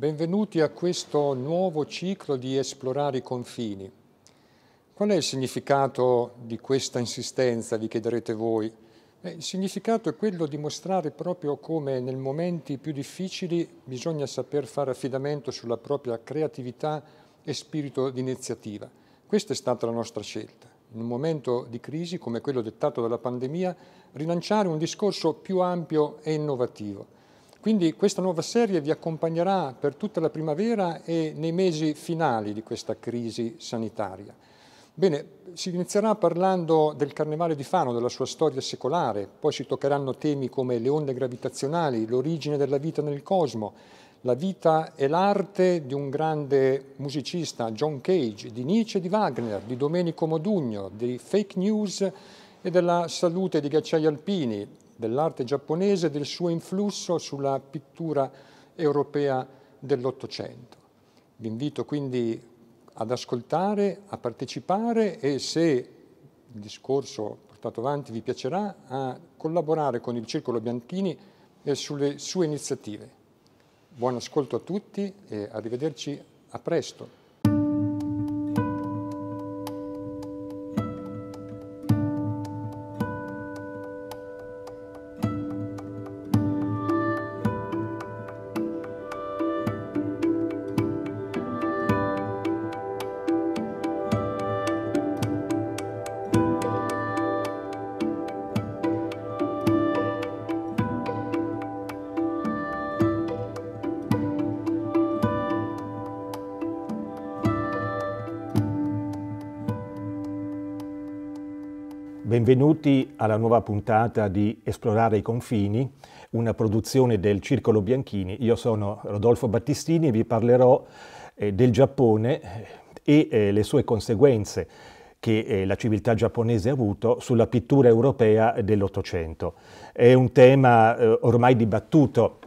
benvenuti a questo nuovo ciclo di Esplorare i confini. Qual è il significato di questa insistenza, vi chiederete voi? Eh, il significato è quello di mostrare proprio come nei momenti più difficili bisogna saper fare affidamento sulla propria creatività e spirito di iniziativa. Questa è stata la nostra scelta. In un momento di crisi come quello dettato dalla pandemia, rilanciare un discorso più ampio e innovativo quindi questa nuova serie vi accompagnerà per tutta la primavera e nei mesi finali di questa crisi sanitaria. Bene, si inizierà parlando del Carnevale di Fano, della sua storia secolare, poi si toccheranno temi come le onde gravitazionali, l'origine della vita nel cosmo, la vita e l'arte di un grande musicista, John Cage, di Nietzsche e di Wagner, di Domenico Modugno, di fake news e della salute di ghiacciai alpini, dell'arte giapponese e del suo influsso sulla pittura europea dell'Ottocento. Vi invito quindi ad ascoltare, a partecipare e se il discorso portato avanti vi piacerà, a collaborare con il Circolo Bianchini e sulle sue iniziative. Buon ascolto a tutti e arrivederci a presto. Benvenuti alla nuova puntata di Esplorare i confini, una produzione del Circolo Bianchini. Io sono Rodolfo Battistini e vi parlerò eh, del Giappone eh, e eh, le sue conseguenze che eh, la civiltà giapponese ha avuto sulla pittura europea dell'Ottocento. È un tema eh, ormai dibattuto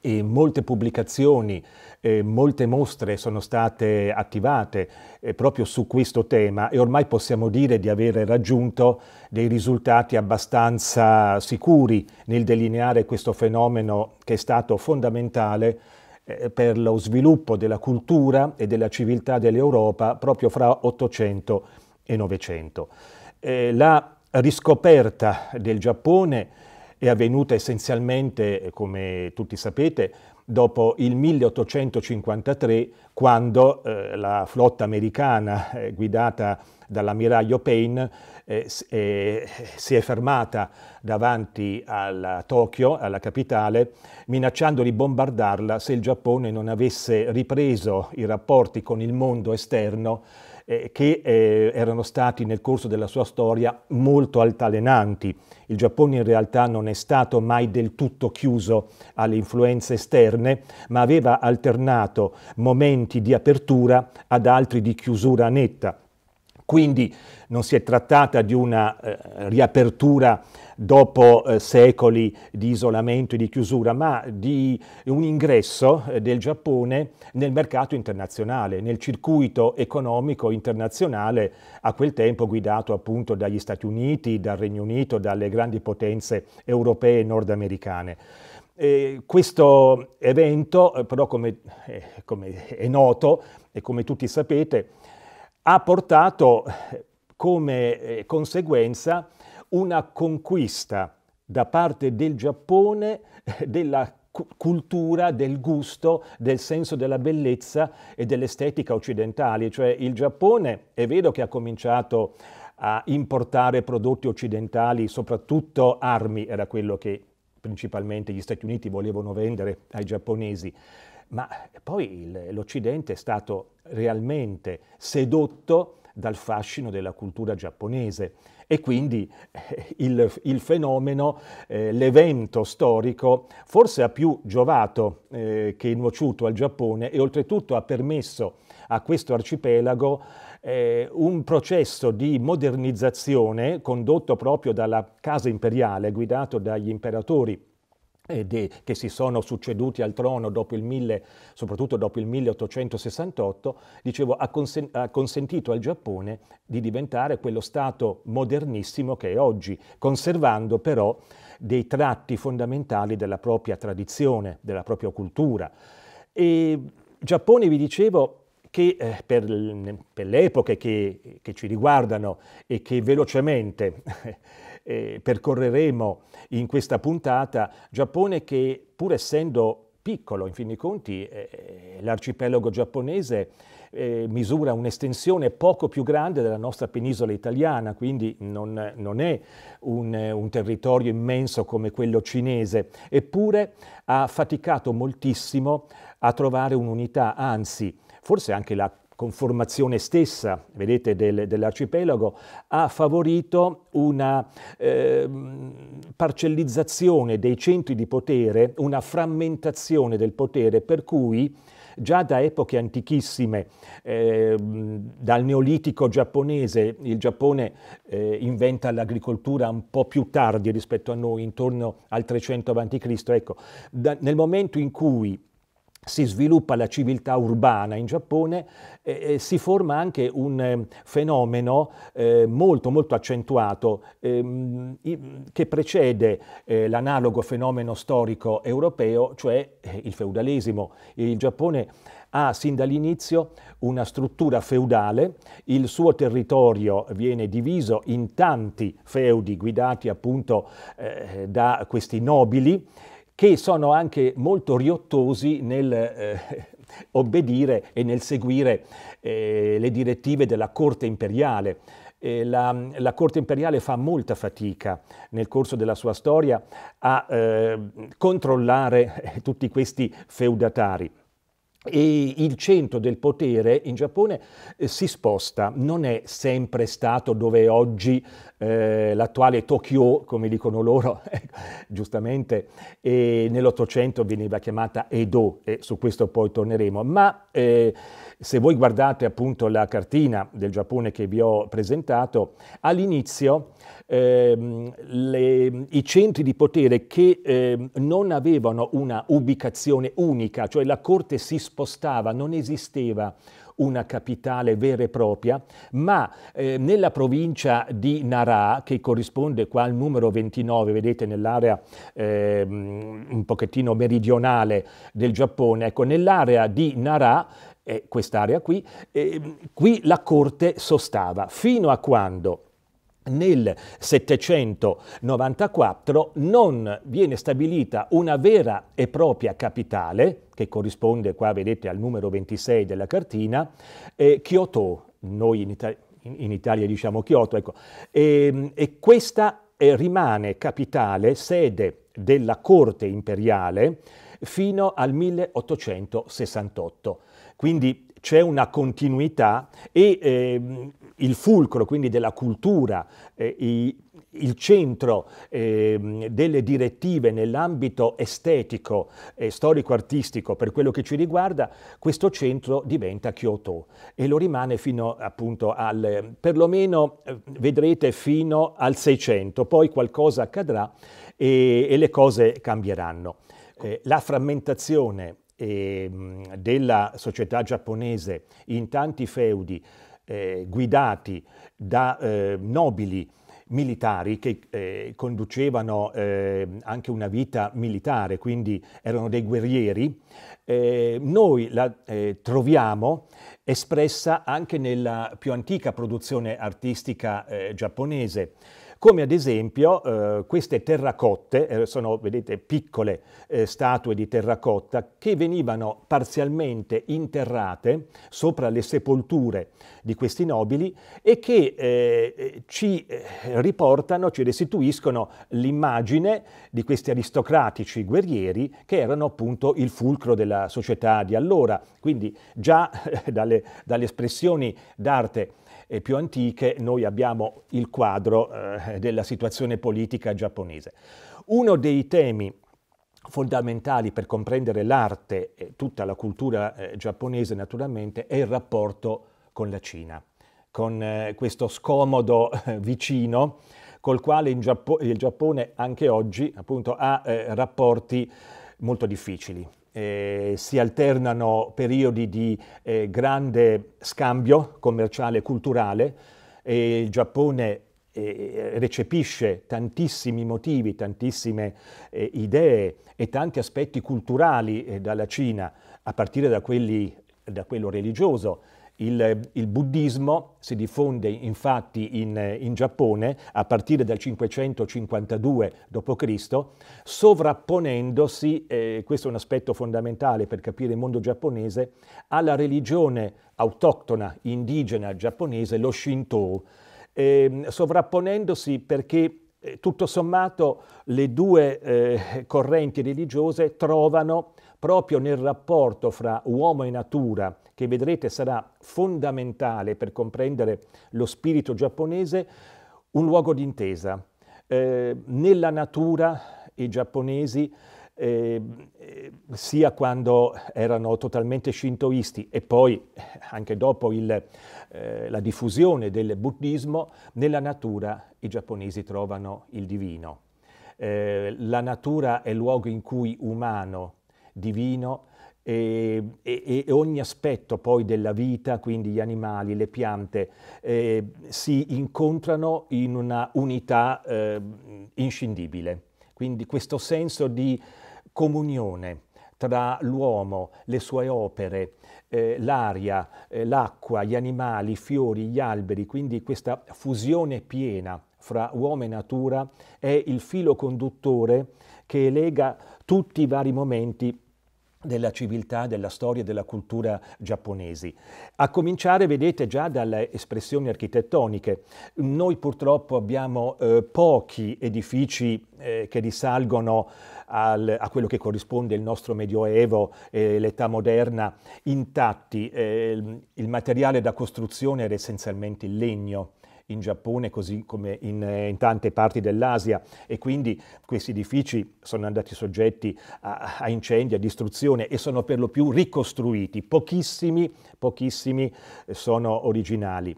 e molte pubblicazioni eh, molte mostre sono state attivate eh, proprio su questo tema e ormai possiamo dire di aver raggiunto dei risultati abbastanza sicuri nel delineare questo fenomeno che è stato fondamentale eh, per lo sviluppo della cultura e della civiltà dell'Europa proprio fra 800 e 900. Eh, la riscoperta del Giappone è avvenuta essenzialmente, come tutti sapete, dopo il 1853, quando eh, la flotta americana eh, guidata dall'ammiraglio Payne eh, eh, si è fermata davanti a Tokyo, alla capitale, minacciando di bombardarla se il Giappone non avesse ripreso i rapporti con il mondo esterno eh, che eh, erano stati nel corso della sua storia molto altalenanti. Il Giappone in realtà non è stato mai del tutto chiuso alle influenze esterne, ma aveva alternato momenti di apertura ad altri di chiusura netta. Quindi non si è trattata di una eh, riapertura dopo eh, secoli di isolamento e di chiusura, ma di un ingresso eh, del Giappone nel mercato internazionale, nel circuito economico internazionale a quel tempo guidato appunto dagli Stati Uniti, dal Regno Unito, dalle grandi potenze europee e nordamericane. Eh, questo evento, eh, però come, eh, come, è noto e come tutti sapete, ha portato come eh, conseguenza una conquista da parte del Giappone eh, della cultura, del gusto, del senso della bellezza e dell'estetica occidentali. Cioè il Giappone è vero che ha cominciato a importare prodotti occidentali, soprattutto armi, era quello che principalmente gli Stati Uniti volevano vendere ai giapponesi, ma poi l'Occidente è stato realmente sedotto dal fascino della cultura giapponese. E quindi eh, il, il fenomeno, eh, l'evento storico forse ha più giovato eh, che nuociuto al Giappone e oltretutto ha permesso a questo arcipelago eh, un processo di modernizzazione condotto proprio dalla casa imperiale, guidato dagli imperatori che si sono succeduti al trono dopo il 1000, soprattutto dopo il 1868, dicevo, ha, consen ha consentito al Giappone di diventare quello Stato modernissimo che è oggi, conservando però dei tratti fondamentali della propria tradizione, della propria cultura. E Giappone, vi dicevo, che eh, per, per, le epoche che, che, ci riguardano e che velocemente eh, percorreremo in questa puntata, Giappone che pur essendo piccolo, in fin dei conti, eh, l'arcipelago giapponese eh, misura un'estensione poco più grande della nostra penisola italiana, quindi non, non è un, un, territorio immenso come quello cinese, eppure ha faticato moltissimo a trovare un'unità, anzi forse anche la conformazione stessa, vedete, del, dell'arcipelago, ha favorito una eh, parcellizzazione dei centri di potere, una frammentazione del potere, per cui già da epoche antichissime, eh, dal neolitico giapponese, il Giappone eh, inventa l'agricoltura un po' più tardi rispetto a noi, intorno al 300 a.C. Ecco, da, nel momento in cui si sviluppa la civiltà urbana in Giappone e, e si forma anche un eh, fenomeno eh, molto molto accentuato ehm, che precede eh, l'analogo fenomeno storico europeo, cioè eh, il feudalesimo. Il Giappone ha sin dall'inizio una struttura feudale, il suo territorio viene diviso in tanti feudi guidati appunto eh, da questi nobili che sono anche molto riottosi nel eh, obbedire e nel seguire eh, le direttive della corte imperiale. Eh, la, la, corte imperiale fa molta fatica nel corso della sua storia a eh, controllare tutti questi feudatari e il centro del potere in Giappone eh, si sposta, non è sempre stato dove è oggi eh, l'attuale Tokyo, come dicono loro, ecco, giustamente, nell'Ottocento veniva chiamata Edo, e su questo poi torneremo, ma eh, se voi guardate appunto la cartina del Giappone che vi ho presentato, all'inizio ehm, le, i centri di potere che eh, non avevano una ubicazione unica, cioè la corte si spostava, non esisteva una capitale vera e propria, ma eh, nella provincia di Nara, che corrisponde qua al numero 29, vedete nell'area eh, un pochettino meridionale del Giappone, ecco, nell'area di Nara eh, quest'area qui, eh, qui la corte sostava. Fino a quando nel 794 non viene stabilita una vera e propria capitale, che corrisponde qua vedete al numero 26 della cartina, eh, Kyoto, noi in, Ita- in, Italia diciamo Kyoto, ecco, e, ehm, e questa eh, rimane capitale, sede della corte imperiale, fino al 1868. Quindi c'è una continuità e eh, il fulcro quindi della cultura, eh, i, il centro eh, delle direttive nell'ambito estetico e storico-artistico per quello che ci riguarda, questo centro diventa Kyoto e lo rimane fino appunto al, perlomeno eh, vedrete fino al 600, poi qualcosa accadrà e, e le cose cambieranno. Eh, la frammentazione eh, della società giapponese in tanti feudi eh, guidati da eh, nobili militari che eh, conducevano eh, anche una vita militare, quindi erano dei guerrieri, eh, noi la eh, troviamo espressa anche nella più antica produzione artistica giapponese come ad esempio eh, queste terracotte, eh, sono vedete piccole eh, statue di terracotta che venivano parzialmente interrate sopra le sepolture di questi nobili e che eh, ci eh, riportano, ci restituiscono l'immagine di questi aristocratici guerrieri che erano appunto il fulcro della società di allora. Quindi già dalle, dalle espressioni d'arte più antiche, noi abbiamo il quadro eh, della situazione politica giapponese. Uno dei temi fondamentali per comprendere l'arte e tutta la cultura eh, giapponese naturalmente è il rapporto con la Cina, con eh, questo scomodo vicino col quale il Giappone anche oggi appunto ha rapporti molto difficili eh, si alternano periodi di eh, grande scambio commerciale e culturale e il Giappone eh, recepisce tantissimi motivi, tantissime eh, idee e tanti aspetti culturali eh, dalla Cina a partire da, quelli, da quello religioso. Il, il, buddismo si diffonde infatti in, in, Giappone a partire dal 552 d.C., sovrapponendosi, eh, questo è un aspetto fondamentale per capire il mondo giapponese, alla religione autoctona indigena giapponese, lo Shinto, eh, sovrapponendosi perché eh, tutto sommato le due eh, correnti religiose trovano proprio nel rapporto fra uomo e natura, che vedrete sarà fondamentale per comprendere lo spirito giapponese, un luogo d'intesa. Eh, nella natura i giapponesi eh, sia quando erano totalmente shintoisti e poi anche dopo il, eh, la diffusione del buddismo, nella natura i giapponesi trovano il divino. Eh, la natura è il luogo in cui umano, divino, e, e, e, ogni aspetto poi della vita, quindi gli animali, le piante, eh, si incontrano in una unità eh, inscindibile. Quindi questo senso di comunione tra l'uomo, le sue opere, eh, l'aria, eh, l'acqua, gli animali, i fiori, gli alberi, quindi questa fusione piena fra uomo e natura è il filo conduttore che lega tutti i vari momenti della civiltà, della storia e della cultura giapponesi. A cominciare, vedete, già dalle espressioni architettoniche. Noi purtroppo abbiamo eh, pochi edifici eh, che risalgono al, a quello che corrisponde il nostro Medioevo e l'età moderna intatti. Eh, il materiale da costruzione era essenzialmente il legno in Giappone così come in, in tante parti dell'Asia e quindi questi edifici sono andati soggetti a, a, incendi, a distruzione e sono per lo più ricostruiti, pochissimi, pochissimi sono originali.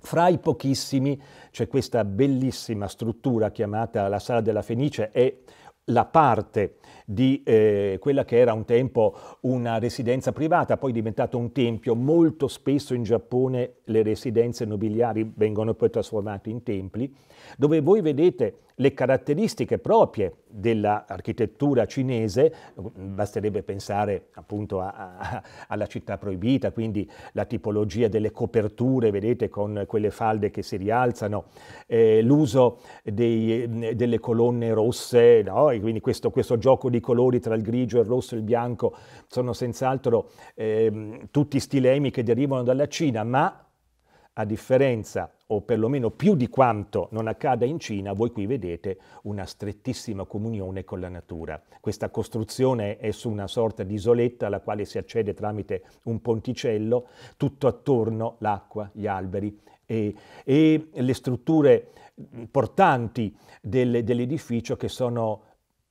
Fra i pochissimi c'è questa bellissima struttura chiamata la Sala della Fenice, è la parte di eh, quella che era un tempo una residenza privata, poi diventato un tempio. Molto spesso in Giappone le residenze nobiliari vengono poi trasformate in templi, dove voi vedete le caratteristiche proprie dell'architettura cinese, basterebbe pensare appunto a, a, alla città proibita, quindi la tipologia delle coperture, vedete, con quelle falde che si rialzano, eh, l'uso delle colonne rosse, no? quindi questo, questo, gioco di colori tra il grigio, il rosso e il bianco, sono senz'altro eh, tutti stilemi che derivano dalla Cina, ma a differenza o perlomeno più di quanto non accada in Cina, voi qui vedete una strettissima comunione con la natura. Questa costruzione è su una sorta di isoletta alla quale si accede tramite un ponticello, tutto attorno l'acqua, gli alberi e, e le strutture portanti del, dell'edificio che sono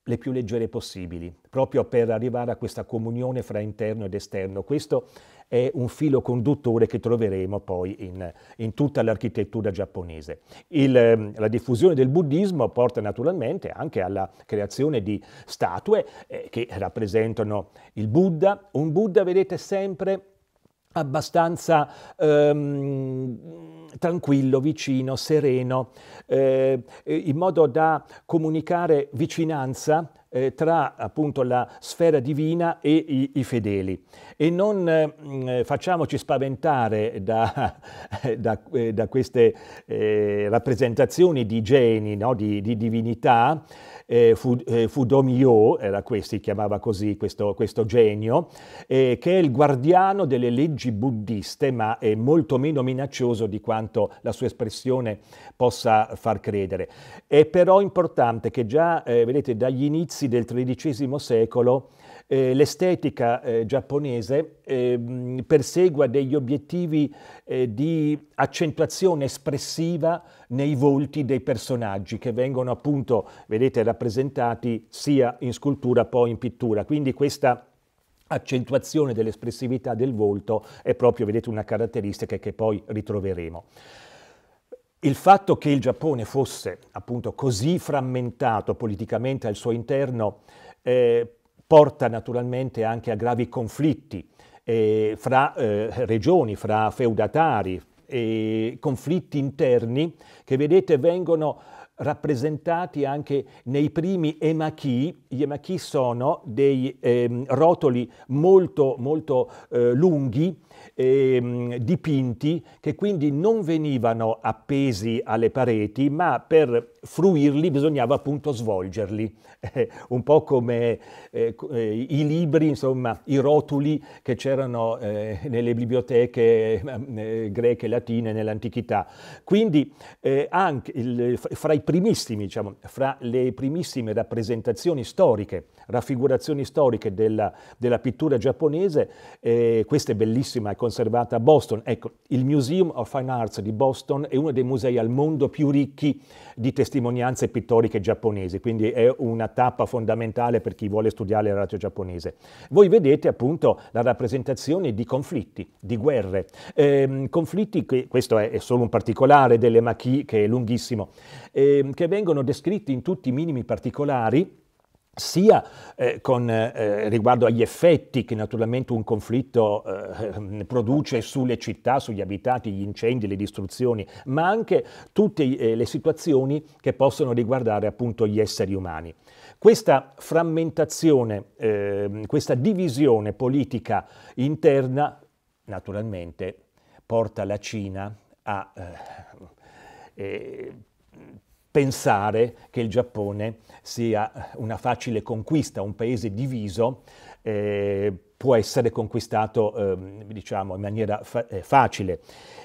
le più leggere possibili, proprio per arrivare a questa comunione fra interno ed esterno. Questo è un filo conduttore che troveremo poi in, in tutta l'architettura giapponese. Il, ehm, la diffusione del buddismo porta naturalmente anche alla creazione di statue eh, che rappresentano il Buddha. Un Buddha, vedete, sempre abbastanza ehm, tranquillo, vicino, sereno, eh, in modo da comunicare vicinanza eh, tra appunto la sfera divina e i, i fedeli. E non eh, facciamoci spaventare da, da, eh, da queste eh, rappresentazioni di geni, no? di, di divinità, eh, Fudomio, era questo, si chiamava così questo, questo genio, eh, che è il guardiano delle leggi buddiste, ma è molto meno minaccioso di quanto la sua espressione possa far credere. È però importante che già, eh, vedete, dagli inizi del XIII secolo eh, l'estetica eh, giapponese eh, persegua degli obiettivi eh, di accentuazione espressiva nei volti dei personaggi che vengono appunto, vedete, rappresentati sia in scultura poi in pittura. Quindi questa accentuazione dell'espressività del volto è proprio, vedete, una caratteristica che poi ritroveremo. Il fatto che il Giappone fosse appunto così frammentato politicamente al suo interno eh, porta naturalmente anche a gravi conflitti eh, fra eh, regioni, fra feudatari, conflitti interni che vedete vengono rappresentati anche nei primi emaki. Gli emaki sono dei eh, rotoli molto, molto eh, lunghi eh, dipinti che quindi non venivano appesi alle pareti, ma per fruirli bisognava appunto svolgerli, eh, un po' come eh, eh, i libri, insomma, i rotuli che c'erano eh, nelle biblioteche eh, greche e latine nell'antichità. Quindi anche il, fra i primissimi, diciamo, fra le primissime rappresentazioni storiche, raffigurazioni storiche della, della pittura giapponese, questa è bellissima, è conservata a Boston. Ecco, il Museum of Fine Arts di Boston è uno dei musei al mondo più ricchi di testimonianze pittoriche giapponesi, quindi è una tappa fondamentale per chi vuole studiare l'arte giapponese. Voi vedete appunto la rappresentazione di conflitti, di guerre, eh, conflitti, che, questo è, è, solo un particolare delle Maki che è lunghissimo, eh, che vengono descritti in tutti i minimi particolari, sia eh, con eh, riguardo agli effetti che naturalmente un conflitto eh, produce sulle città, sugli abitati, gli incendi, le distruzioni, ma anche tutte eh, le situazioni che possono riguardare appunto gli esseri umani. Questa frammentazione, ehm, questa divisione politica interna, naturalmente, porta la Cina a eh, eh, pensare che il Giappone sia una facile conquista, un paese diviso eh, può essere conquistato eh, diciamo in maniera fa- eh, facile.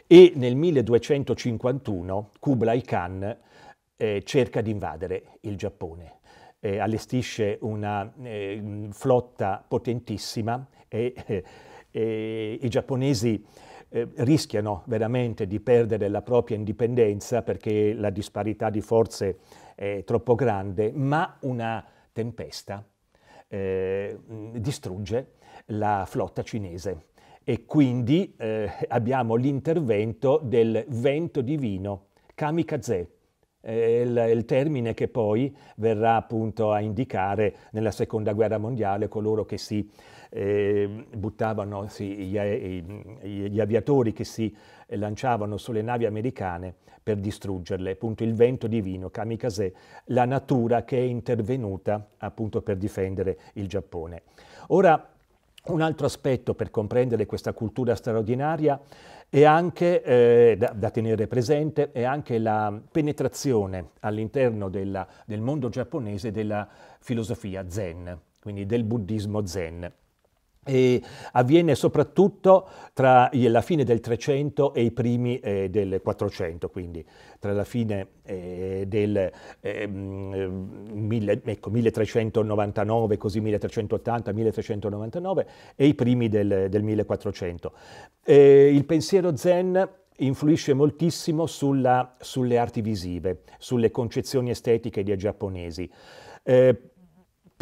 E nel 1251 Kublai Khan eh, cerca di invadere il Giappone. Eh, allestisce una flotta potentissima e i giapponesi eh, rischiano veramente di perdere la propria indipendenza perché la disparità di forze è troppo grande, ma una tempesta eh, distrugge la flotta cinese. E quindi eh, abbiamo l'intervento del vento divino, kamikaze, il, il, termine che poi verrà appunto a indicare nella seconda guerra mondiale coloro che si eh, buttavano sì, gli, gli, aviatori che si lanciavano sulle navi americane per distruggerle, appunto il vento divino, kamikaze, la natura che è intervenuta appunto per difendere il Giappone. Ora, un altro aspetto per comprendere questa cultura straordinaria è anche, eh, da, da, tenere presente, è anche la penetrazione all'interno del mondo giapponese della filosofia zen, quindi del buddismo zen. E avviene soprattutto tra la fine del 300 e i primi eh, del 400, quindi tra la fine eh, del eh, mille, ecco, 1399, così 1380, 1399 e i primi del, del 1400. il pensiero zen influisce moltissimo sulla, sulle arti visive, sulle concezioni estetiche dei giapponesi, eh,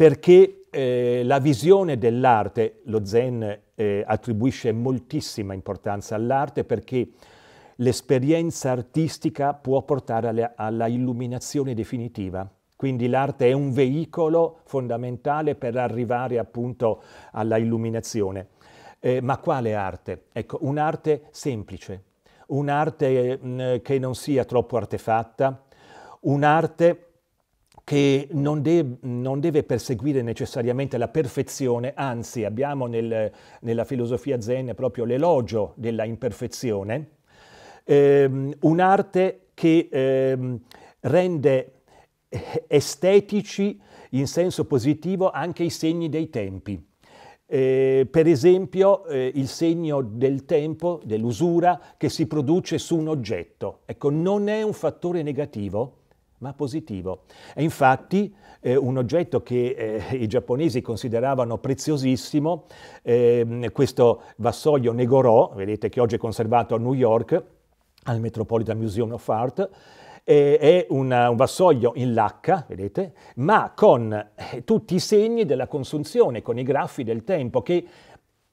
perché eh, la visione dell'arte, lo Zen eh, attribuisce moltissima importanza all'arte perché l'esperienza artistica può portare alla, alla illuminazione definitiva. Quindi l'arte è un veicolo fondamentale per arrivare appunto alla illuminazione. Eh, ma quale arte? Ecco, un'arte semplice, un'arte mm, che non sia troppo artefatta, un'arte che non, de- non, deve perseguire necessariamente la perfezione, anzi abbiamo nel, nella filosofia zen proprio l'elogio della imperfezione, ehm, un'arte che ehm, rende estetici in senso positivo anche i segni dei tempi. Eh, per esempio eh, il segno del tempo, dell'usura che si produce su un oggetto. Ecco, non è un fattore negativo, ma positivo. E infatti eh, un oggetto che eh, i giapponesi consideravano preziosissimo, eh, questo vassoio Negoro, vedete che oggi è conservato a New York, al Metropolitan Museum of Art, è una, un vassoio in lacca, vedete, ma con eh, tutti i segni della consunzione, con i graffi del tempo, che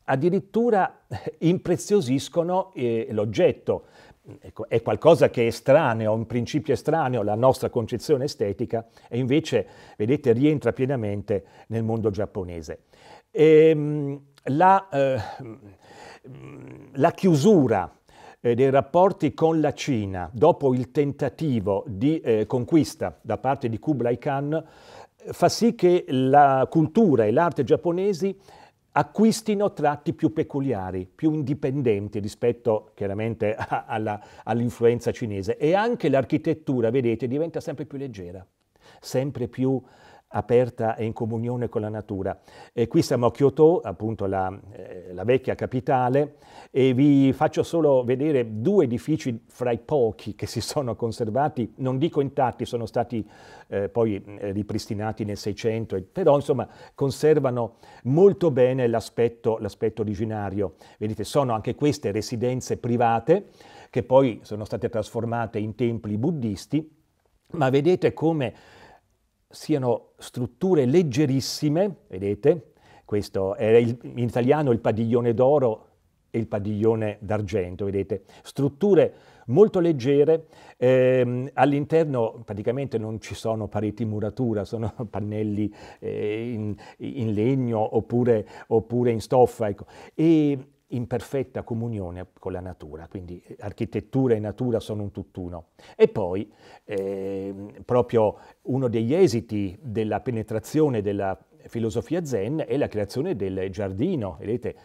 addirittura eh, impreziosiscono eh, l'oggetto. Ecco, è qualcosa che è estraneo, un principio estraneo alla nostra concezione estetica e invece, vedete, rientra pienamente nel mondo giapponese. E, ehm, la, eh, la, chiusura eh, dei rapporti con la Cina dopo il tentativo di eh, conquista da parte di Kublai Khan fa sì che la cultura e l'arte giapponesi acquistino tratti più peculiari, più indipendenti rispetto chiaramente alla, all'influenza cinese e anche l'architettura, vedete, diventa sempre più leggera, sempre più aperta e in comunione con la natura. E qui siamo a Kyoto, appunto la, eh, la, vecchia capitale, e vi faccio solo vedere due edifici fra i pochi che si sono conservati, non dico intatti, sono stati eh, poi eh, ripristinati nel 600, però insomma conservano molto bene l'aspetto, l'aspetto originario. Vedete, sono anche queste residenze private che poi sono state trasformate in templi buddisti, ma vedete come siano strutture leggerissime, vedete, questo è il, in italiano il padiglione d'oro e il padiglione d'argento, vedete, strutture molto leggere, ehm, all'interno praticamente non ci sono pareti in muratura, sono pannelli eh, in, in, legno oppure, oppure in stoffa, ecco. e in perfetta comunione con la natura, quindi architettura e natura sono un tutt'uno. E poi eh, proprio uno degli esiti della penetrazione della filosofia zen è la creazione del giardino, vedete?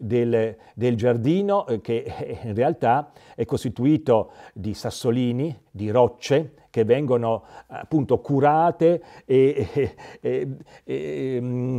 Del, del, giardino eh, che in realtà è costituito di sassolini, di rocce che vengono appunto curate e, e, e, e mm,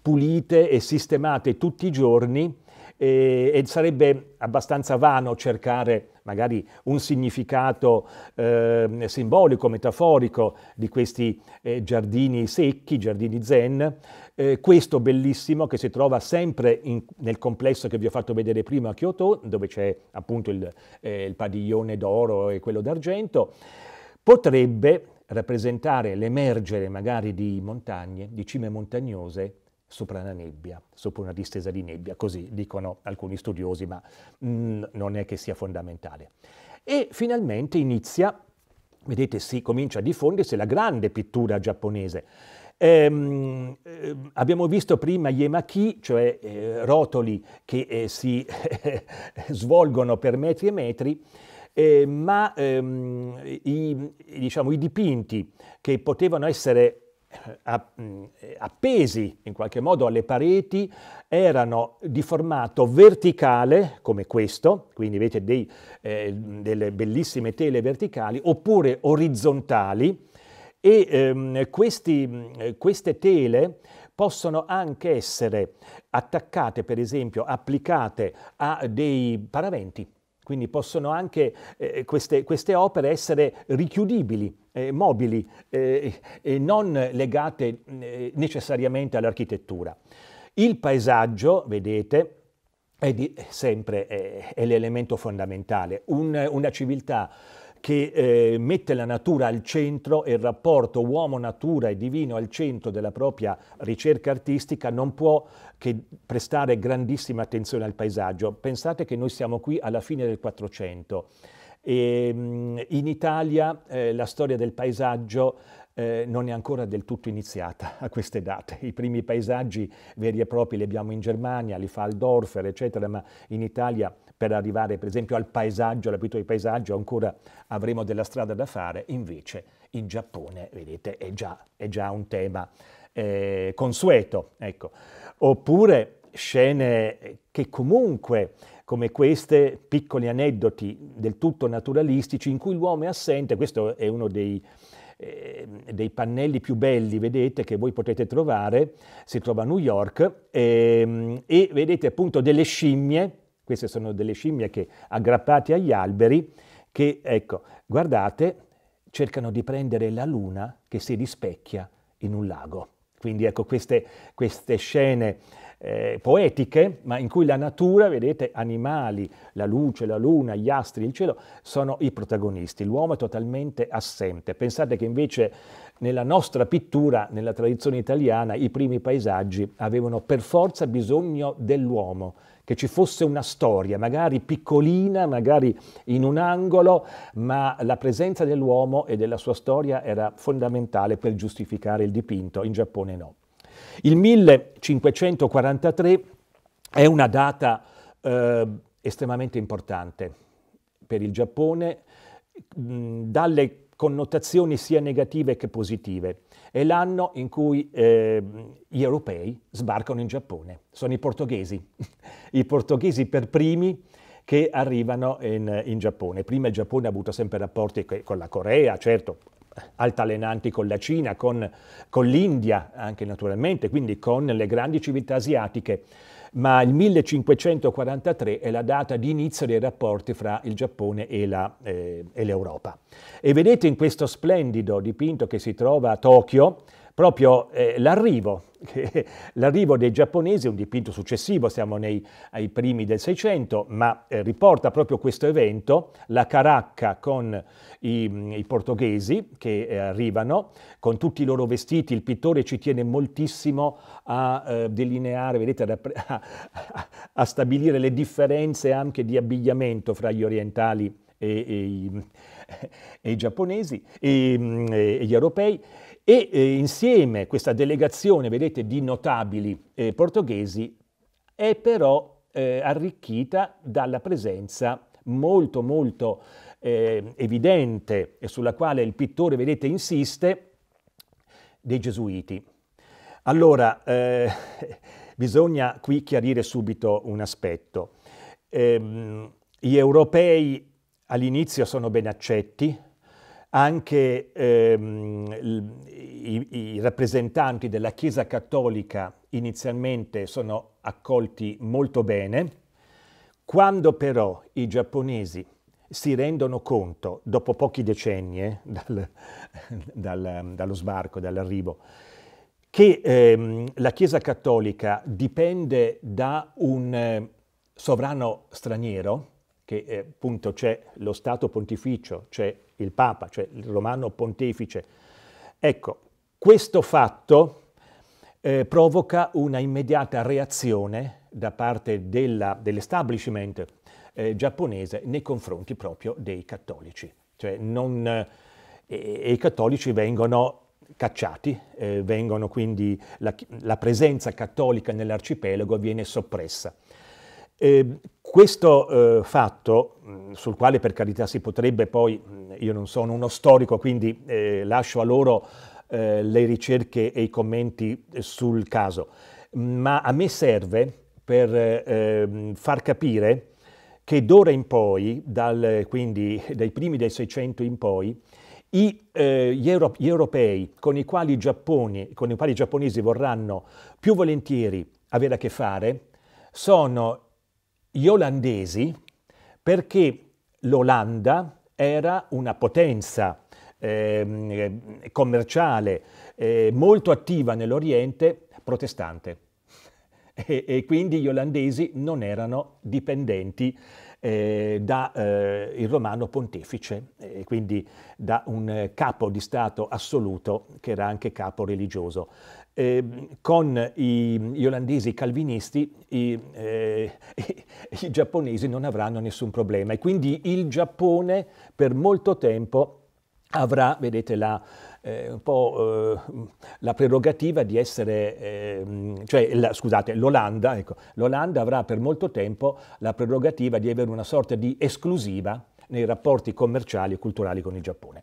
pulite e sistemate tutti i giorni e, e sarebbe abbastanza vano cercare magari un significato eh, simbolico, metaforico di questi eh, giardini secchi, giardini zen. Eh, questo bellissimo che si trova sempre in, nel complesso che vi ho fatto vedere prima a Kyoto, dove c'è appunto il, eh, il padiglione d'oro e quello d'argento, potrebbe rappresentare l'emergere magari di montagne, di cime montagnose sopra la nebbia, sopra una distesa di nebbia, così dicono alcuni studiosi, ma mm, non è che sia fondamentale. E finalmente inizia, vedete, si comincia a diffondersi la grande pittura giapponese. Ehm, eh, abbiamo visto prima gli emaki, cioè eh, rotoli che eh, si svolgono per metri e metri, eh, ma ehm, i, diciamo, i dipinti che potevano essere appesi in qualche modo alle pareti erano di formato verticale come questo, quindi vedete dei, eh, delle bellissime tele verticali, oppure orizzontali. E ehm, questi, queste tele possono anche essere attaccate, per esempio, applicate a dei paraventi. Quindi possono anche eh, queste, queste, opere essere richiudibili, eh, mobili eh, e non legate eh, necessariamente all'architettura. Il paesaggio, vedete, è di, sempre è l'elemento fondamentale. Un, una civiltà che eh, mette la natura al centro e il rapporto uomo-natura e divino al centro della propria ricerca artistica non può che prestare grandissima attenzione al paesaggio. Pensate che noi siamo qui alla fine del 400 e mm, in Italia eh, la storia del paesaggio eh, non è ancora del tutto iniziata a queste date. I primi paesaggi veri e propri li abbiamo in Germania, li fa Aldorfer, eccetera, ma in Italia per arrivare per esempio al paesaggio, alla pittura di paesaggio, ancora avremo della strada da fare, invece in Giappone, vedete, è già, è già un tema eh, consueto. Ecco. Oppure scene che comunque come queste, piccoli aneddoti del tutto naturalistici in cui l'uomo è assente, questo è uno dei, eh, dei pannelli più belli, vedete, che voi potete trovare, si trova a New York, eh, e vedete appunto delle scimmie. Queste sono delle scimmie che aggrappate agli alberi, che, ecco, guardate, cercano di prendere la luna che si rispecchia in un lago. Quindi ecco queste, queste scene eh, poetiche, ma in cui la natura, vedete, animali, la luce, la luna, gli astri, il cielo, sono i protagonisti. L'uomo è totalmente assente. Pensate che invece nella nostra pittura, nella tradizione italiana, i primi paesaggi avevano per forza bisogno dell'uomo, che ci fosse una storia, magari piccolina, magari in un angolo, ma la presenza dell'uomo e della sua storia era fondamentale per giustificare il dipinto, in Giappone no. Il 1543 è una data eh, estremamente importante. per il Giappone mh, dalle connotazioni sia negative che positive. È l'anno in cui eh, gli europei sbarcano in Giappone, sono i portoghesi, i portoghesi per primi che arrivano in, in, Giappone. Prima il Giappone ha avuto sempre rapporti con la Corea, certo, altalenanti con la Cina, con, con l'India anche naturalmente, quindi con le grandi civiltà asiatiche ma il 1543 è la data di inizio dei rapporti fra il Giappone e, la, eh, e l'Europa. E vedete in questo splendido dipinto che si trova a Tokyo, proprio eh, l'arrivo, l'arrivo, dei giapponesi, un dipinto successivo, siamo nei, ai primi del Seicento, ma eh, riporta proprio questo evento, la caracca con i, i portoghesi che eh, arrivano, con tutti i loro vestiti, il pittore ci tiene moltissimo a eh, delineare, vedete, a, a, a, stabilire le differenze anche di abbigliamento fra gli orientali e, e, i, e i, giapponesi e, e gli europei e eh, insieme questa delegazione, vedete, di notabili eh, portoghesi è però eh, arricchita dalla presenza molto molto eh, evidente e sulla quale il pittore, vedete, insiste, dei gesuiti. Allora, eh, bisogna qui chiarire subito un aspetto. Ehm, gli europei all'inizio sono ben accetti, anche ehm, i, i, rappresentanti della Chiesa Cattolica inizialmente sono accolti molto bene, quando però i giapponesi si rendono conto, dopo pochi decenni eh, dal, dal, dallo sbarco, dall'arrivo, che ehm, la Chiesa Cattolica dipende da un eh, sovrano straniero, che eh, appunto c'è lo Stato pontificio, c'è il Papa, cioè il Romano Pontefice. Ecco, questo fatto eh, provoca una immediata reazione da parte dell'establishment eh, giapponese nei confronti proprio dei cattolici. Cioè non, eh, i cattolici vengono cacciati, eh, vengono quindi la, la presenza cattolica nell'arcipelago viene soppressa. Eh, questo eh, fatto, sul quale per carità si potrebbe poi, io non sono uno storico, quindi eh, lascio a loro eh, le ricerche e i commenti sul caso, ma a me serve per ehm, far capire che d'ora in poi, dal, quindi dai primi del 600 in poi, i, eh, gli, euro, gli, europei con i, quali Giapponi, con i quali i giapponesi vorranno più volentieri avere a che fare sono gli olandesi perché l'Olanda era una potenza eh, commerciale eh, molto attiva nell'Oriente protestante e, e, quindi gli olandesi non erano dipendenti eh, dal eh, romano pontefice, e quindi da un capo di Stato assoluto che era anche capo religioso. Eh, con i, gli olandesi calvinisti i, eh, i, giapponesi non avranno nessun problema e quindi il Giappone per molto tempo avrà, vedete, la, eh, un po' eh, la prerogativa di essere, eh, cioè, la, scusate, l'Olanda, ecco, l'Olanda avrà per molto tempo la prerogativa di avere una sorta di esclusiva nei rapporti commerciali e culturali con il Giappone.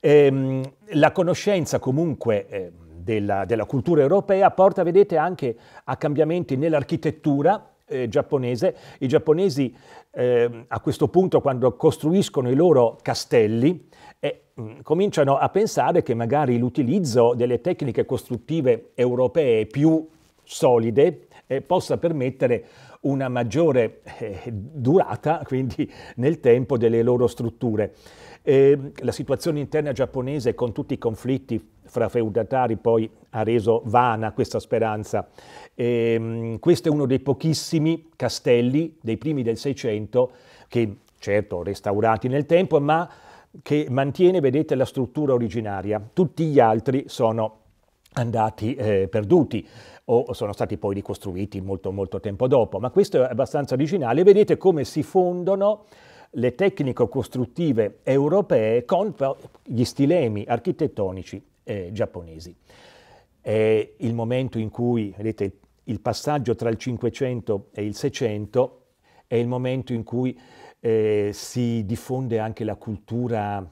Ehm, la conoscenza comunque eh, della, della, cultura europea porta, vedete, anche a cambiamenti nell'architettura eh, giapponese. I giapponesi eh, a questo punto, quando costruiscono i loro castelli, eh, cominciano a pensare che magari l'utilizzo delle tecniche costruttive europee più solide eh, possa permettere una maggiore eh, durata, quindi nel tempo, delle loro strutture. Eh, la situazione interna giapponese con tutti i conflitti fra feudatari poi ha reso vana questa speranza. Eh, questo è uno dei pochissimi castelli dei primi del Seicento che certo restaurati nel tempo, ma che mantiene, vedete, la struttura originaria. Tutti gli altri sono andati eh, perduti o sono stati poi ricostruiti molto, molto tempo dopo, ma questo è abbastanza originale. Vedete come si fondono le tecniche costruttive europee con gli stilemi architettonici eh, giapponesi. È il momento in cui, vedete, il passaggio tra il 500 e il 600 è il momento in cui eh, si diffonde anche la cultura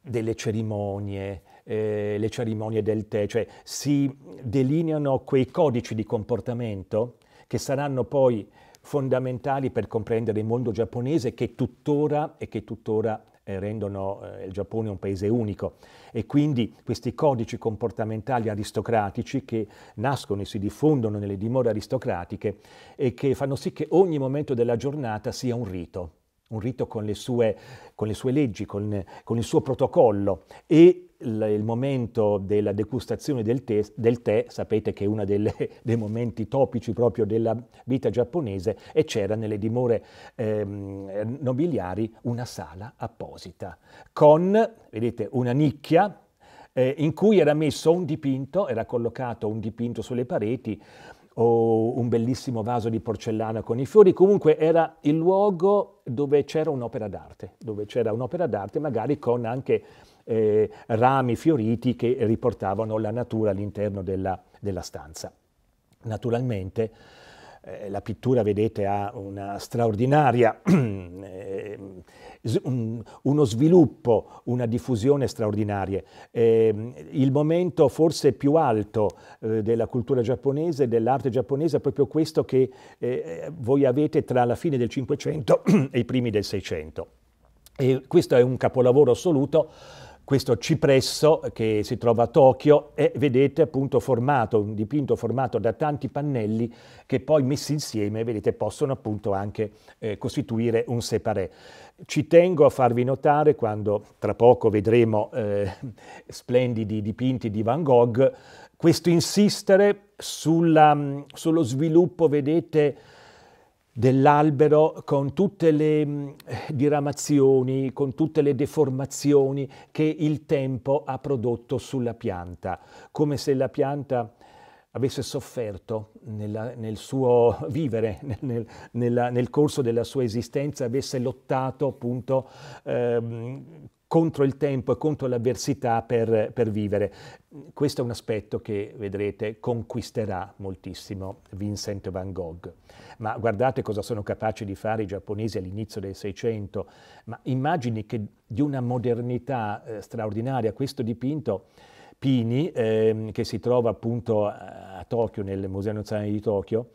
delle cerimonie, eh, le cerimonie del tè, cioè si delineano quei codici di comportamento che saranno poi fondamentali per comprendere il mondo giapponese che tuttora e che tuttora eh, rendono eh, il Giappone un paese unico. E quindi questi codici comportamentali aristocratici che nascono e si diffondono nelle dimore aristocratiche e che fanno sì che ogni momento della giornata sia un rito, un rito con le sue, con le sue leggi, con, con il suo protocollo. E il momento della degustazione del tè, del tè, sapete che è uno dei momenti topici proprio della vita giapponese e c'era nelle dimore ehm, nobiliari una sala apposita con, vedete, una nicchia eh, in cui era messo un dipinto, era collocato un dipinto sulle pareti o un bellissimo vaso di porcellana con i fiori, comunque era il luogo dove c'era un'opera d'arte, dove c'era un'opera d'arte magari con anche eh, rami fioriti che riportavano la natura all'interno della, della stanza. Naturalmente eh, la pittura, vedete, ha una straordinaria, eh, uno sviluppo, una diffusione straordinaria. Eh, il momento forse più alto eh, della cultura giapponese, dell'arte giapponese, è proprio questo che eh, voi avete tra la fine del Cinquecento e i primi del Seicento. E questo è un capolavoro assoluto questo cipresso che si trova a Tokyo e vedete appunto formato, un dipinto formato da tanti pannelli che poi messi insieme, vedete, possono appunto anche eh, costituire un separé. Ci tengo a farvi notare quando tra poco vedremo eh, splendidi dipinti di Van Gogh, questo insistere sulla, sullo sviluppo, vedete, dell'albero con tutte le mm, diramazioni, con tutte le deformazioni che il tempo ha prodotto sulla pianta, come se la pianta avesse sofferto nella, nel suo vivere, nel, nel, nel, corso della sua esistenza, avesse lottato appunto ehm, contro il tempo e contro l'avversità per, per, vivere. Questo è un aspetto che, vedrete, conquisterà moltissimo Vincent van Gogh. Ma guardate cosa sono capaci di fare i giapponesi all'inizio del Seicento, ma immagini che di una modernità eh, straordinaria questo dipinto Pini, eh, che si trova appunto a Tokyo, nel Museo Nazionale di Tokyo,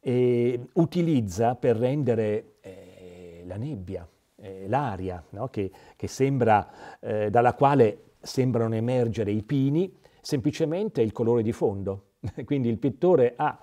eh, utilizza per rendere eh, la nebbia, eh, l'aria, no? che, che sembra, eh, dalla quale sembrano emergere i pini, semplicemente il colore di fondo. Quindi il pittore ha,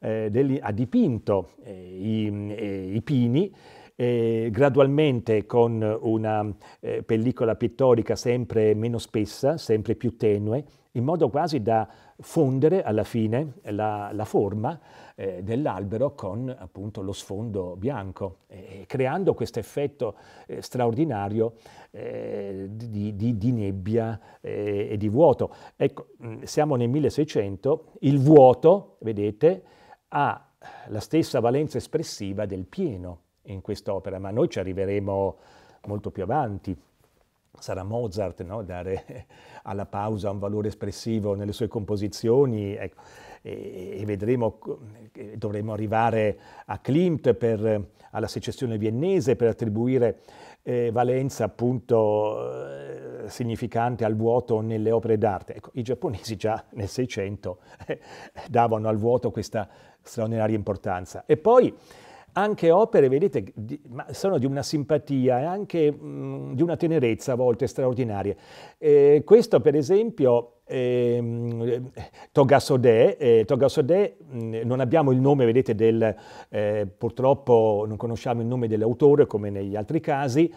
degli, ha dipinto eh, i, eh, i, pini gradualmente con una eh, pellicola pittorica sempre meno spessa, sempre più tenue, in modo quasi da fondere alla fine la, la forma eh, dell'albero con appunto lo sfondo bianco, eh, creando questo effetto eh, straordinario eh, di, di, di, nebbia eh, e di vuoto. Ecco, siamo nel 1600, il vuoto, vedete, ha la stessa valenza espressiva del pieno in quest'opera, ma noi ci arriveremo molto più avanti sarà Mozart no? dare alla pausa un valore espressivo nelle sue composizioni ecco, e, vedremo, dovremo arrivare a Klimt per, alla secessione viennese per attribuire eh, valenza appunto eh, significante al vuoto nelle opere d'arte. Ecco, I giapponesi già nel Seicento eh, davano al vuoto questa straordinaria importanza. E poi anche opere, vedete, di, sono di una simpatia e anche mh, di una tenerezza a volte straordinarie. Eh, questo per esempio eh, Togasode, eh, Togasode mh, non abbiamo il nome, vedete, del, eh, purtroppo non conosciamo il nome dell'autore come negli altri casi,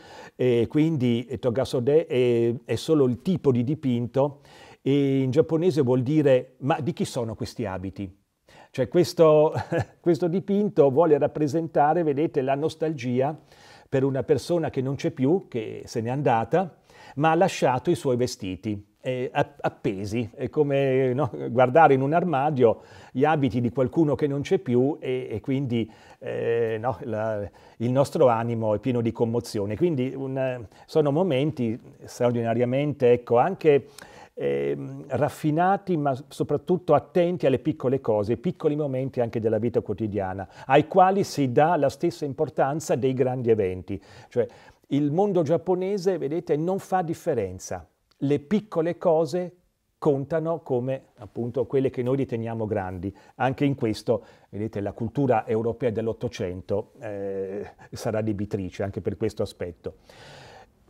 quindi Togasode è, è solo il tipo di dipinto e in giapponese vuol dire ma di chi sono questi abiti? Cioè questo, questo dipinto vuole rappresentare, vedete, la nostalgia per una persona che non c'è più, che se n'è andata, ma ha lasciato i suoi vestiti. Eh, appesi, è come no, guardare in un armadio gli abiti di qualcuno che non c'è più e, e quindi eh, no, la, il nostro animo è pieno di commozione. Quindi un, sono momenti straordinariamente, ecco, anche eh, raffinati ma soprattutto attenti alle piccole cose, piccoli momenti anche della vita quotidiana, ai quali si dà la stessa importanza dei grandi eventi. Cioè il mondo giapponese, vedete, non fa differenza le piccole cose contano come appunto quelle che noi riteniamo grandi. Anche in questo, vedete, la cultura europea dell'Ottocento eh, sarà debitrice anche per questo aspetto.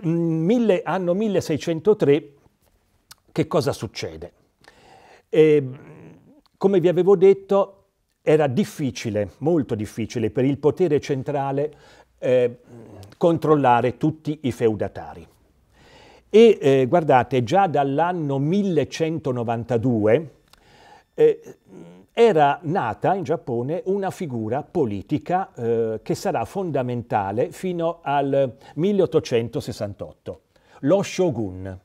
Mille, anno 1603, che cosa succede? Eh, come vi avevo detto, era difficile, molto difficile per il potere centrale eh, controllare tutti i feudatari. E eh, guardate, già dall'anno 1192 eh, era nata in Giappone una figura politica eh, che sarà fondamentale fino al 1868, lo shogun.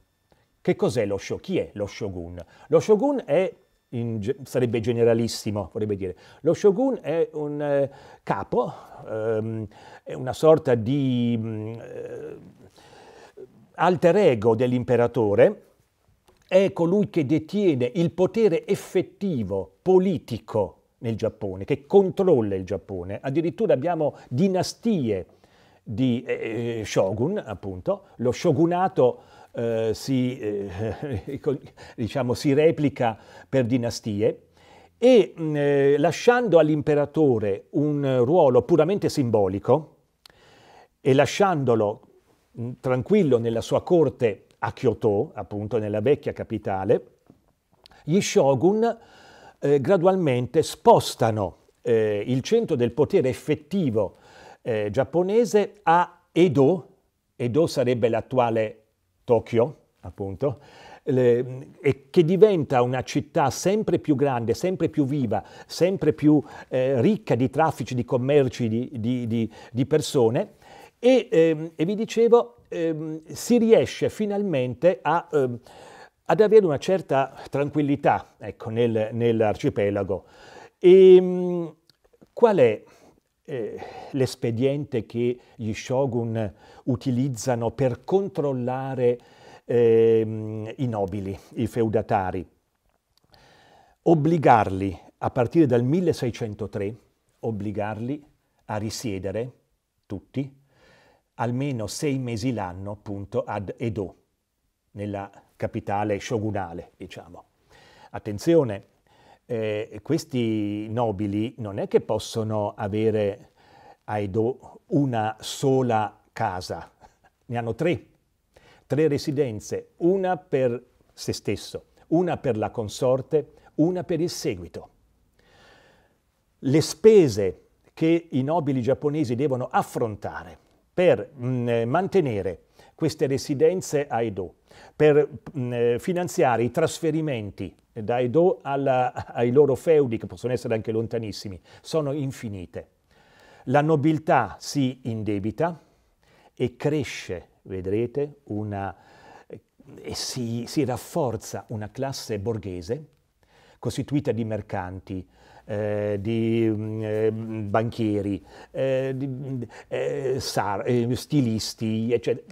Che cos'è lo shogun? Chi è lo shogun? Lo shogun è in, sarebbe generalissimo, vorrebbe dire. Lo shogun è un eh, capo, ehm, è una sorta di mm, eh, alter ego dell'imperatore, è colui che detiene il potere effettivo politico nel Giappone, che controlla il Giappone. Addirittura abbiamo dinastie di eh, shogun, appunto. Lo shogunato eh, si, eh, diciamo, si, replica per dinastie e mm, eh, lasciando all'imperatore un ruolo puramente simbolico e lasciandolo tranquillo nella sua corte a Kyoto, appunto nella vecchia capitale, gli shogun eh, gradualmente spostano eh, il centro del potere effettivo eh, giapponese a Edo, Edo sarebbe l'attuale Tokyo, appunto, e che diventa una città sempre più grande, sempre più viva, sempre più eh, ricca di traffici, di commerci, di, di, di, di persone, e, ehm, e vi dicevo, ehm, si riesce finalmente a, ehm, ad avere una certa tranquillità ecco, nel, nell'arcipelago. E, ehm, qual è eh, l'espediente che gli shogun utilizzano per controllare ehm, i nobili, i feudatari? Obbligarli, a partire dal 1603, obbligarli a risiedere tutti almeno sei mesi l'anno appunto ad Edo, nella capitale shogunale, diciamo. Attenzione, eh, questi nobili non è che possono avere a Edo una sola casa, ne hanno tre, tre residenze, una per se stesso, una per la consorte, una per il seguito. Le spese che i nobili giapponesi devono affrontare per mh, mm, eh, mantenere queste residenze a Edo, per mh, mm, eh, finanziare i trasferimenti da Edo alla, ai loro feudi, che possono essere anche lontanissimi, sono infinite. La nobiltà si indebita e cresce, vedrete, una, e si, si rafforza una classe borghese costituita di mercanti, eh, di mm, eh, banchieri, eh, di, eh, sar, eh, stilisti, eccetera.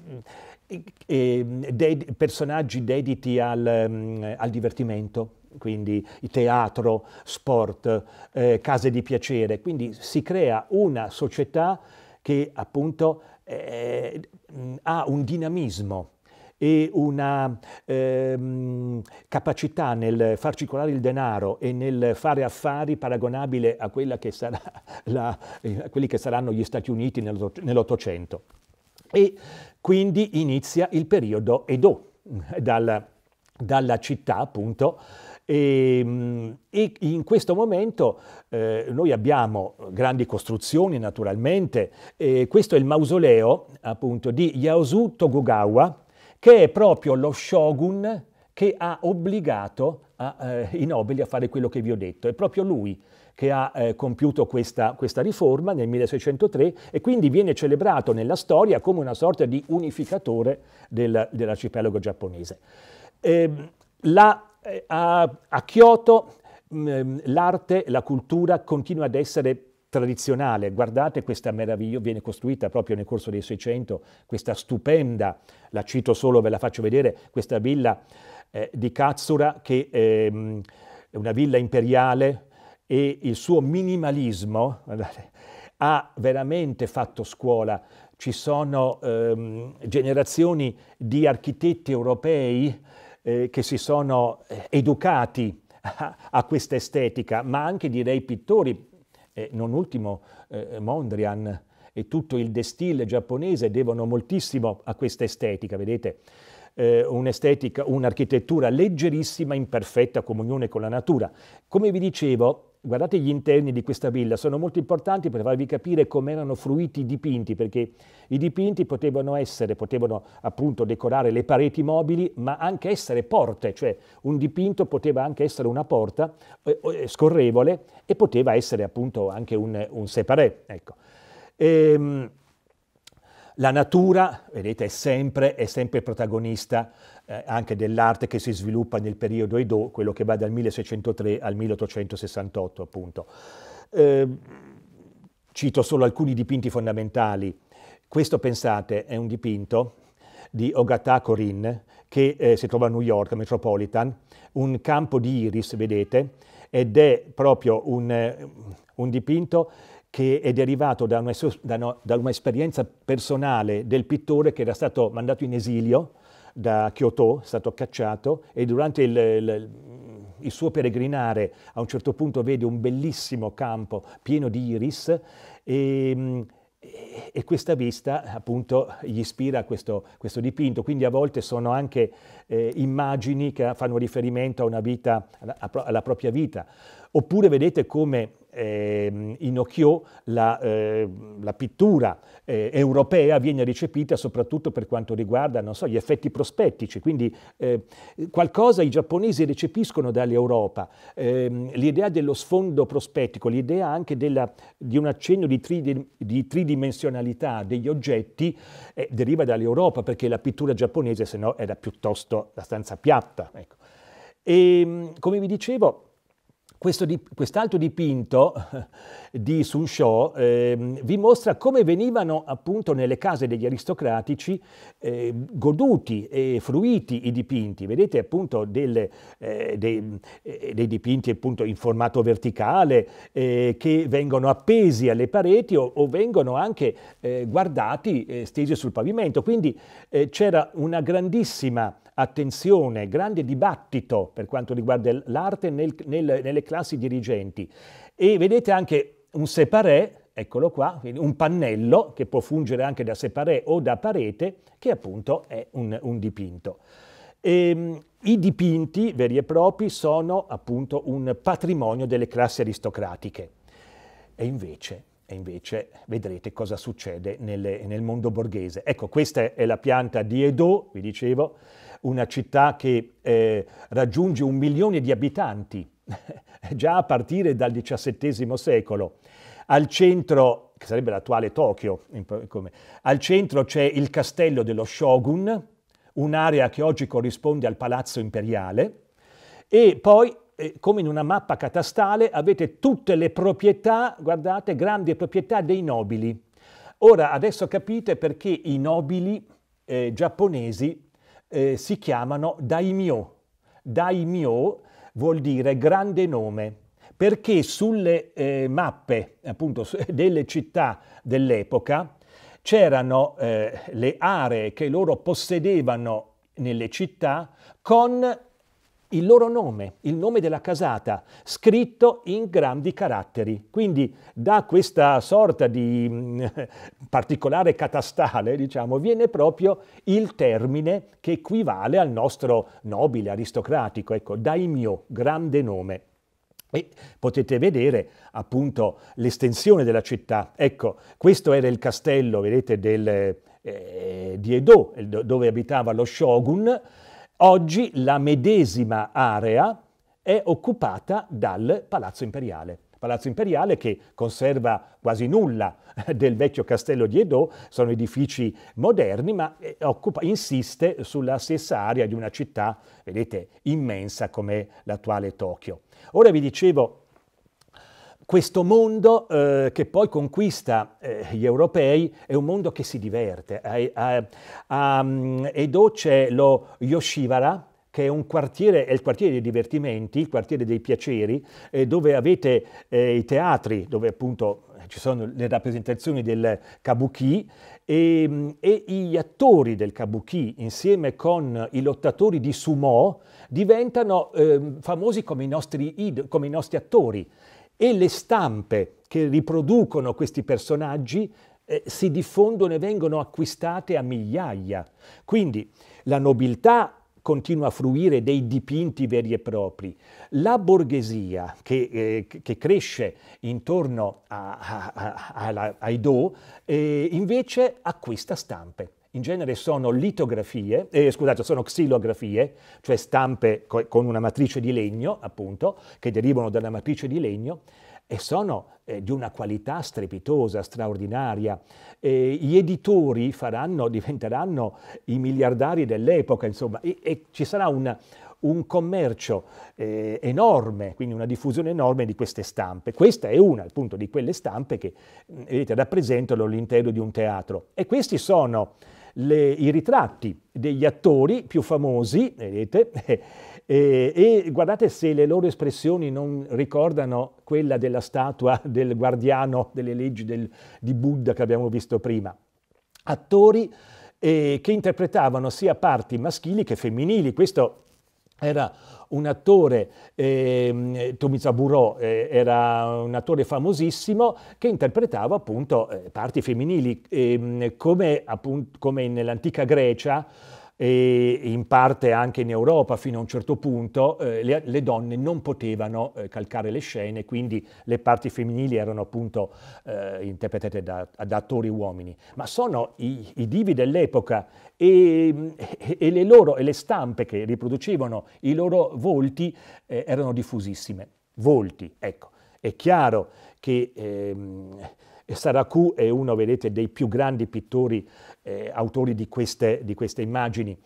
De personaggi dediti al, al, divertimento, quindi teatro, sport, eh, case di piacere, quindi si crea una società che appunto eh, ha un dinamismo e una ehm, capacità nel far circolare il denaro e nel fare affari paragonabile a, la, eh, a quelli che saranno gli Stati Uniti nell'Ottocento. E quindi inizia il periodo Edo, dal, dalla città appunto, e, ehm, e, in questo momento eh, noi abbiamo grandi costruzioni naturalmente, e questo è il mausoleo appunto di Yaosu Tokugawa, che è proprio lo shogun che ha obbligato a, eh, i nobili a fare quello che vi ho detto. È proprio lui che ha eh, compiuto questa, questa, riforma nel 1603 e quindi viene celebrato nella storia come una sorta di unificatore del, dell'arcipelago giapponese. Eh, la, a, a, Kyoto mm, l'arte, la cultura continua ad essere tradizionale. Guardate questa meraviglia, viene costruita proprio nel corso dei 600, questa stupenda, la cito solo, ve la faccio vedere, questa villa eh, di Katsura che ehm, è una villa imperiale e il suo minimalismo guardate, ha veramente fatto scuola. Ci sono ehm, generazioni di architetti europei eh, che si sono eh, educati a, a questa estetica, ma anche direi pittori, eh, non ultimo eh, Mondrian e tutto il destil giapponese devono moltissimo a questa estetica, vedete? Eh, un'estetica, un'architettura leggerissima in perfetta comunione con la natura. Come vi dicevo, guardate gli interni di questa villa, sono molto importanti per farvi capire come erano fruiti i dipinti, perché i dipinti potevano essere, potevano appunto decorare le pareti mobili, ma anche essere porte, cioè un dipinto poteva anche essere una porta eh, eh scorrevole e poteva essere appunto anche un, un separé. Ecco. Ehm, la natura, vedete, è sempre, è sempre protagonista eh, anche dell'arte che si sviluppa nel periodo Edo, quello che va dal 1603 al 1868 appunto. Eh, cito solo alcuni dipinti fondamentali. Questo, pensate, è un dipinto di Ogata Corinne che eh, si trova a New York, Metropolitan, un campo di iris, vedete, ed è proprio un, eh, un dipinto che è derivato da, una, da, un'esperienza personale del pittore che era stato mandato in esilio da Kyoto, è stato cacciato e durante il, il, il, suo peregrinare a un certo punto vede un bellissimo campo pieno di iris e, e questa vista appunto gli ispira questo, questo, dipinto, quindi a volte sono anche eh, immagini che fanno riferimento a una vita, alla propria vita. Oppure vedete come eh, in Occhio la, eh, la pittura eh, europea viene recepita soprattutto per quanto riguarda so, gli effetti prospettici, quindi eh, qualcosa i giapponesi recepiscono dall'Europa, ehm, l'idea dello sfondo prospettico, l'idea anche della, di un accenno di, tri, di tridimensionalità degli oggetti eh, deriva dall'Europa perché la pittura giapponese se no era piuttosto abbastanza piatta. Ecco. E ehm, come vi dicevo, quest'altro dipinto di Sun Shou eh, vi mostra come venivano appunto nelle case degli aristocratici eh, goduti e fruiti i dipinti. Vedete appunto delle, eh, dei, eh, dei, dipinti appunto in formato verticale eh, che vengono appesi alle pareti o, o vengono anche eh, guardati stesi sul pavimento. Quindi c'era una grandissima attenzione, grande dibattito per quanto riguarda l'arte nel, nel, nelle classi dirigenti. E vedete anche un separé, eccolo qua, un pannello che può fungere anche da separé o da parete, che appunto è un, un dipinto. E, ehm, I dipinti veri e propri sono appunto un patrimonio delle classi aristocratiche. E invece, e invece vedrete cosa succede nelle, nel mondo borghese. Ecco, questa è la pianta di Edo, vi dicevo, una città che eh, raggiunge un milione di abitanti già a partire dal XVII secolo. Al centro, che sarebbe l'attuale Tokyo, al centro c'è il castello dello shogun, un'area che oggi corrisponde al palazzo imperiale, e poi eh, come in una mappa catastale, avete tutte le proprietà, guardate, grandi proprietà dei nobili. Ora, adesso capite perché i nobili eh, giapponesi eh, si chiamano daimyo. Daimyo vuol dire grande nome, perché sulle eh, mappe appunto delle città dell'epoca c'erano eh, le aree che loro possedevano nelle città con il loro nome, il nome della casata, scritto in grandi caratteri. Quindi da questa sorta di mh, mm, particolare catastale, diciamo, viene proprio il termine che equivale al nostro nobile aristocratico, ecco, daimyo, grande nome. E potete vedere appunto l'estensione della città. Ecco, questo era il castello, vedete, del, eh, di Edo, dove abitava lo shogun, Oggi la medesima area è occupata dal Palazzo Imperiale. Palazzo Imperiale che conserva quasi nulla del vecchio castello di Edo, sono edifici moderni, ma eh, occupa, insiste sulla stessa area di una città, vedete, immensa come l'attuale Tokyo. Ora vi dicevo questo mondo eh, che poi conquista eh, gli europei è un mondo che si diverte. A, a, a Edo c'è lo Yoshivara, che è un quartiere, è il quartiere dei divertimenti, il quartiere dei piaceri, eh, dove avete eh, i teatri, dove appunto ci sono le rappresentazioni del kabuki e, mm, e, gli attori del kabuki insieme con i lottatori di sumo diventano eh, famosi come i, nostri, come i nostri attori e le stampe che riproducono questi personaggi eh, si diffondono e vengono acquistate a migliaia. Quindi la nobiltà continua a fruire dei dipinti veri e propri. La borghesia che, eh, che cresce intorno a, a, a, ai Do eh, invece acquista stampe. In genere sono litografie, eh, scusate, sono xilografie, cioè stampe co con una matrice di legno, appunto, che derivano dalla matrice di legno, e sono eh, di una qualità strepitosa, straordinaria. Eh, gli editori faranno, diventeranno i miliardari dell'epoca, insomma, e, e, ci sarà una, un commercio eh, enorme, quindi una diffusione enorme di queste stampe. Questa è una appunto di quelle stampe che vedete, rappresentano l'intero di un teatro. E questi sono le, i ritratti degli attori più famosi, vedete, e, e, guardate se le loro espressioni non ricordano quella della statua del guardiano delle leggi del, di Buddha che abbiamo visto prima. Attori eh, che interpretavano sia parti maschili che femminili. Questo era un attore, eh, Tomizaburo eh, era un attore famosissimo che interpretava appunto eh, parti femminili, ehm, come, appunto, come nell'antica Grecia e in parte anche in Europa fino a un certo punto eh, le, le, donne non potevano eh, calcare le scene, quindi le parti femminili erano appunto eh, interpretate da, da, attori uomini. Ma sono i, i divi dell'epoca e, e, le loro, e le stampe che riproducevano i loro volti eh, erano diffusissime. Volti, ecco. È chiaro che ehm, Saracu è uno, vedete, dei più grandi pittori eh, autori di queste, di queste immagini.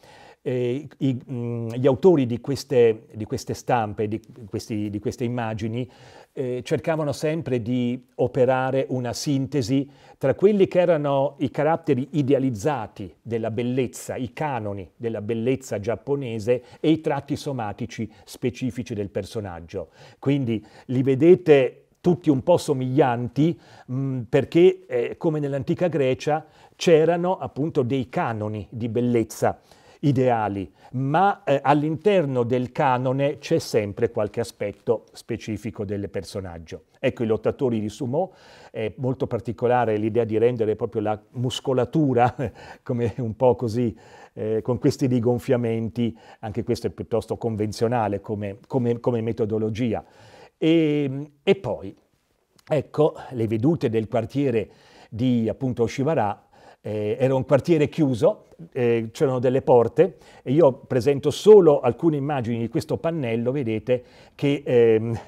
Eh, i, mh, mm, gli autori di queste, di queste stampe, di, questi, di queste immagini, eh, cercavano sempre di operare una sintesi tra quelli che erano i caratteri idealizzati della bellezza, i canoni della bellezza giapponese e i tratti somatici specifici del personaggio. Quindi li vedete tutti un po' somiglianti mh, mm, perché, eh, come nell'antica Grecia, c'erano appunto dei canoni di bellezza ideali, ma eh, all'interno del canone c'è sempre qualche aspetto specifico del personaggio. Ecco, i lottatori di sumo, è molto particolare l'idea di rendere proprio la muscolatura, come un po' così, eh, con questi rigonfiamenti, anche questo è piuttosto convenzionale come, come, come metodologia. E, e, poi, ecco, le vedute del quartiere di appunto Oshibara eh, era un quartiere chiuso, eh, c'erano delle porte e io presento solo alcune immagini di questo pannello, vedete che ehm,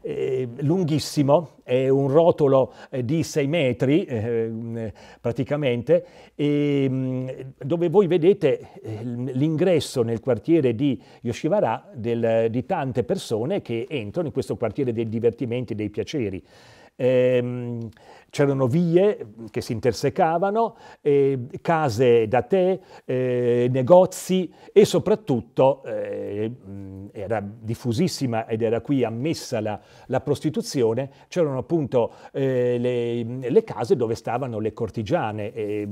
è lunghissimo, è un rotolo eh, di 6 metri eh, praticamente, e, mm, dove voi vedete eh, l'ingresso nel quartiere di Yoshivara del, di tante persone che entrano in questo quartiere dei divertimenti e dei piaceri. Ehm, c'erano vie che si intersecavano, eh, case da tè, eh, negozi e soprattutto eh, era diffusissima ed era qui ammessa la, la prostituzione, c'erano appunto eh, le, le, case dove stavano le cortigiane, eh,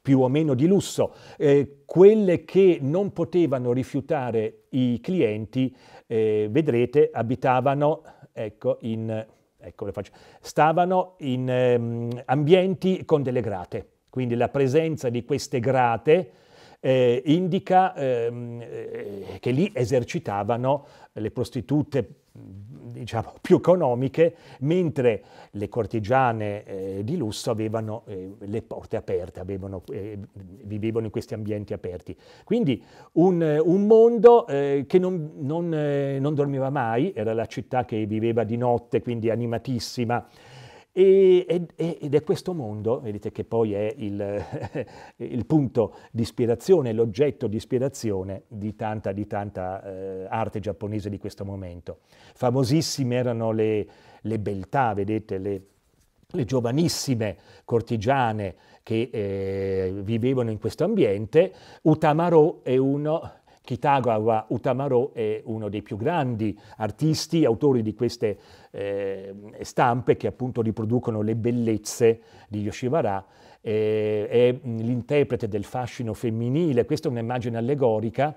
più o meno di lusso, eh, quelle che non potevano rifiutare i clienti, vedrete, abitavano ecco, in ecco, stavano in ehm, ambienti con delle grate, quindi la presenza di queste grate eh, indica ehm, eh, che lì esercitavano le prostitute diciamo, più economiche, mentre le cortigiane eh, di lusso avevano eh, le porte aperte, avevano, eh, vivevano in questi ambienti aperti. Quindi un, un mondo eh, che non, non, eh, non dormiva mai, era la città che viveva di notte, quindi animatissima, e, ed è questo mondo, vedete che poi è il, il punto di ispirazione, l'oggetto di ispirazione di tanta, di tanta eh, arte giapponese di questo momento. Famosissime erano le, le beltà, vedete, le, le giovanissime cortigiane che eh, vivevano in questo ambiente. Utamaro è uno Kitagawa Utamaro è uno dei più grandi artisti, autori di queste eh, stampe che appunto riproducono le bellezze di Yoshiwara. Eh, è l'interprete del fascino femminile, questa è un'immagine allegorica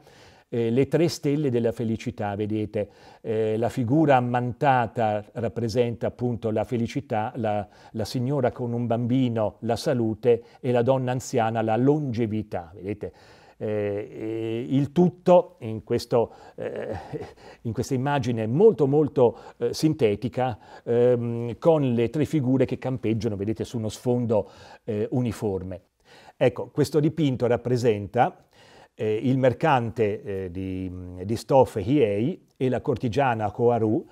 eh, le tre stelle della felicità, vedete, eh, la figura ammantata rappresenta appunto la felicità, la, la, signora con un bambino la salute e la donna anziana la longevità, vedete eh, il tutto in, questo, eh, in, questa immagine molto molto eh, sintetica ehm, con le tre figure che campeggiano, vedete, su uno sfondo eh, uniforme. Ecco, questo dipinto rappresenta eh, il mercante eh, di, di stoffe Hiei e la cortigiana Koharu,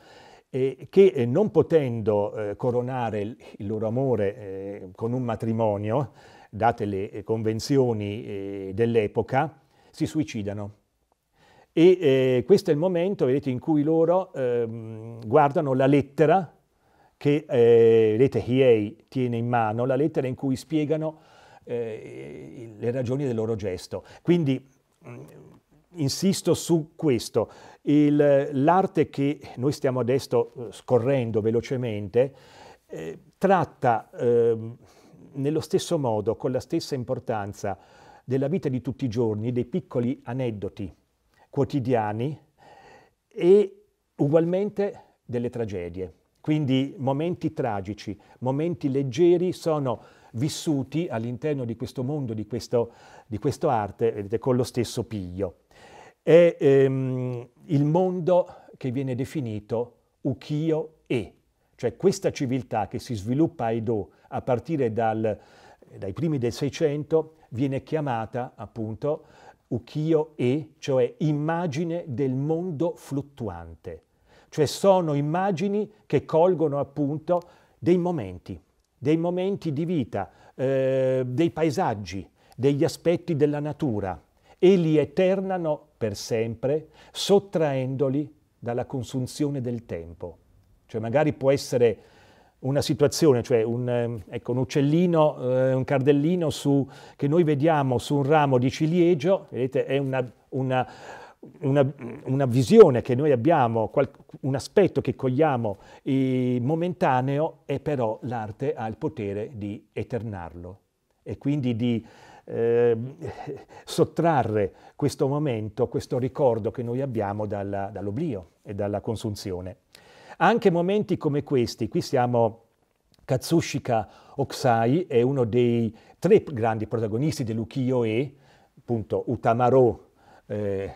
che non potendo coronare il, il loro amore con un matrimonio, date le eh, convenzioni eh, dell'epoca, si suicidano. E eh, questo è il momento, vedete, in cui loro eh, guardano la lettera che, eh, vedete, Hiei tiene in mano, la lettera in cui spiegano le ragioni del loro gesto. Quindi, mm, insisto su questo, l'arte che noi stiamo adesso scorrendo velocemente tratta ehm, nello stesso modo, con la stessa importanza della vita di tutti i giorni, dei piccoli aneddoti quotidiani e ugualmente delle tragedie. Quindi momenti tragici, momenti leggeri sono vissuti all'interno di questo mondo, di, questo, di questa arte, vedete, con lo stesso piglio. È ehm, il mondo che viene definito ukiyo-e, cioè questa civiltà che si sviluppa a Edo a partire dal, dai primi del Seicento viene chiamata appunto ukiyo-e, cioè immagine del mondo fluttuante. Cioè sono immagini che colgono appunto dei momenti, dei momenti di vita, eh, dei paesaggi, degli aspetti della natura e li eternano per sempre, sottraendoli dalla consunzione del tempo. Cioè magari può essere una situazione, cioè un, ehm, ecco, un uccellino, eh, un cardellino su, che noi vediamo su un ramo di ciliegio, vedete, è una, una, una, una visione che noi abbiamo, qual, un aspetto che cogliamo eh, momentaneo, e però l'arte ha il potere di eternarlo e quindi di eh, sottrarre questo momento, questo ricordo che noi abbiamo dalla, dall'oblio e dalla consunzione. Anche momenti come questi, qui siamo Katsushika Okusai è uno dei tre grandi protagonisti dell'ukiyo-e, appunto Utamaro, eh,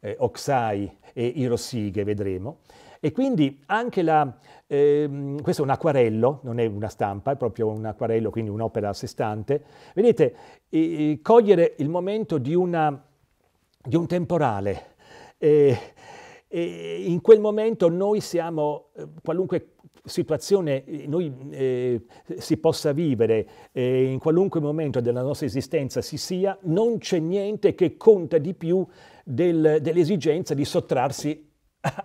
eh, Okusai e Hirosige, vedremo. E quindi anche la, eh, questo è un acquarello, non è una stampa, è proprio un acquarello, quindi un'opera a sé stante. Vedete, eh, cogliere il momento di, una, di un temporale, eh, e in quel momento noi siamo, eh, qualunque situazione eh, noi eh, si possa vivere, eh, in qualunque momento della nostra esistenza si sia, non c'è niente che conta di più del, dell'esigenza di sottrarsi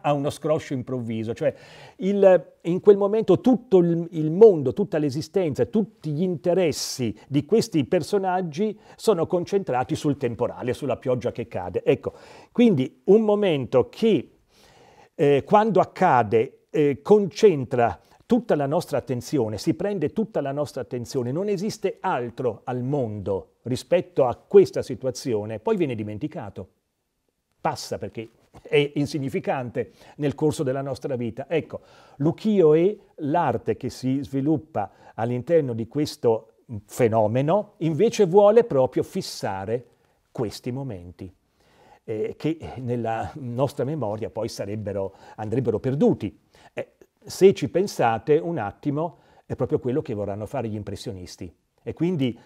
a uno scroscio improvviso, cioè il, in quel momento tutto il, il, mondo, tutta l'esistenza, tutti gli interessi di questi personaggi sono concentrati sul temporale, sulla pioggia che cade. Ecco, quindi un momento che eh, quando accade eh, concentra tutta la nostra attenzione, si prende tutta la nostra attenzione, non esiste altro al mondo rispetto a questa situazione, poi viene dimenticato, passa perché è insignificante nel corso della nostra vita. Ecco, l'ukiyo è l'arte che si sviluppa all'interno di questo fenomeno, invece vuole proprio fissare questi momenti eh, che nella nostra memoria poi andrebbero perduti. Eh, se ci pensate un attimo, è proprio quello che vorranno fare gli impressionisti. E quindi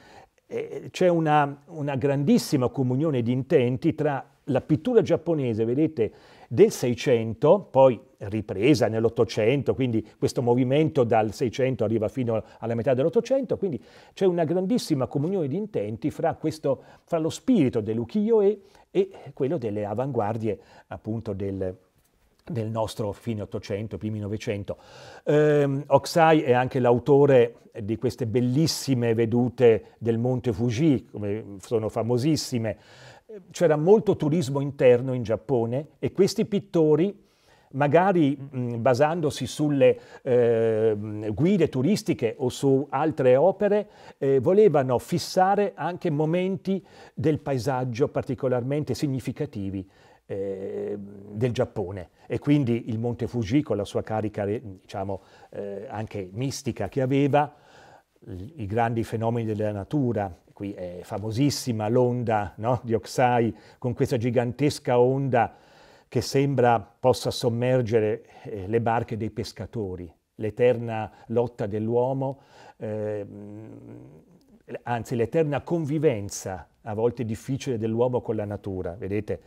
eh, c'è una, una grandissima comunione di intenti tra la pittura giapponese, vedete, del 600, poi ripresa nell'Ottocento, quindi questo movimento dal 600 arriva fino alla metà dell'Ottocento, quindi c'è una grandissima comunione di intenti fra, questo, fra lo spirito dell'ukiyo-e e quello delle avanguardie appunto del, del nostro fine Ottocento, primi Novecento. Eh, Oksai è anche l'autore di queste bellissime vedute del Monte Fuji, sono famosissime, c'era molto turismo interno in Giappone e questi pittori magari mh, basandosi sulle eh, guide turistiche o su altre opere, eh, volevano fissare anche momenti del paesaggio particolarmente significativi eh, del Giappone. E quindi il Monte Fuji con la sua carica diciamo, eh, anche mistica che aveva, i grandi fenomeni della natura, qui è famosissima l'onda no, di Oksai con questa gigantesca onda che sembra possa sommergere eh, le barche dei pescatori, l'eterna lotta dell'uomo, eh, anzi l'eterna convivenza, a volte difficile, dell'uomo con la natura, vedete?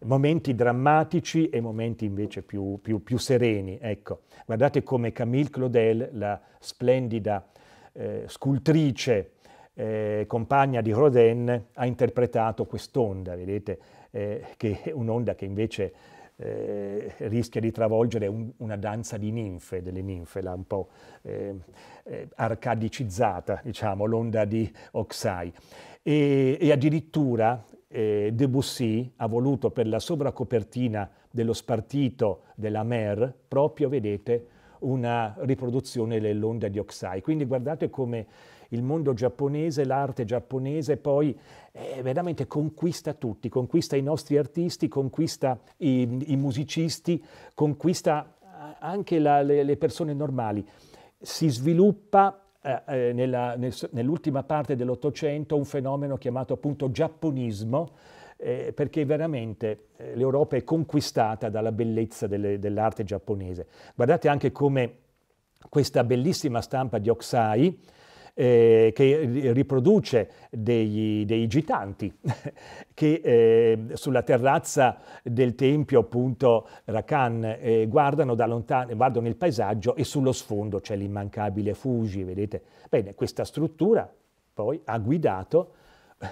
Momenti drammatici e momenti invece più, più, più sereni. Ecco, guardate come Camille Claudel, la splendida eh, scultrice eh, compagna di Rodin, ha interpretato quest'onda, vedete, eh, che è un'onda che invece eh, rischia di travolgere un, una danza di ninfe, delle ninfe, là un po' eh, eh, arcadicizzata, diciamo, l'onda di Oksai. E, e addirittura eh, Debussy ha voluto per la sovracopertina dello spartito della Mer, proprio, vedete, una riproduzione dell'onda di Oksai. Quindi guardate come il mondo giapponese, l'arte giapponese poi eh, veramente conquista tutti, conquista i nostri artisti, conquista i, i musicisti, conquista eh, anche la, le, le, persone normali. Si sviluppa eh, eh nella, nel, nell'ultima parte dell'Ottocento un fenomeno chiamato appunto giapponismo, eh, perché veramente eh, l'Europa è conquistata dalla bellezza delle, dell'arte giapponese. Guardate anche come questa bellissima stampa di Oksai, eh, che riproduce dei, dei gitanti che eh, sulla terrazza del tempio appunto Rakan eh, guardano da lontano, guardano il paesaggio e sullo sfondo c'è l'immancabile Fuji, vedete? Bene, questa struttura poi ha guidato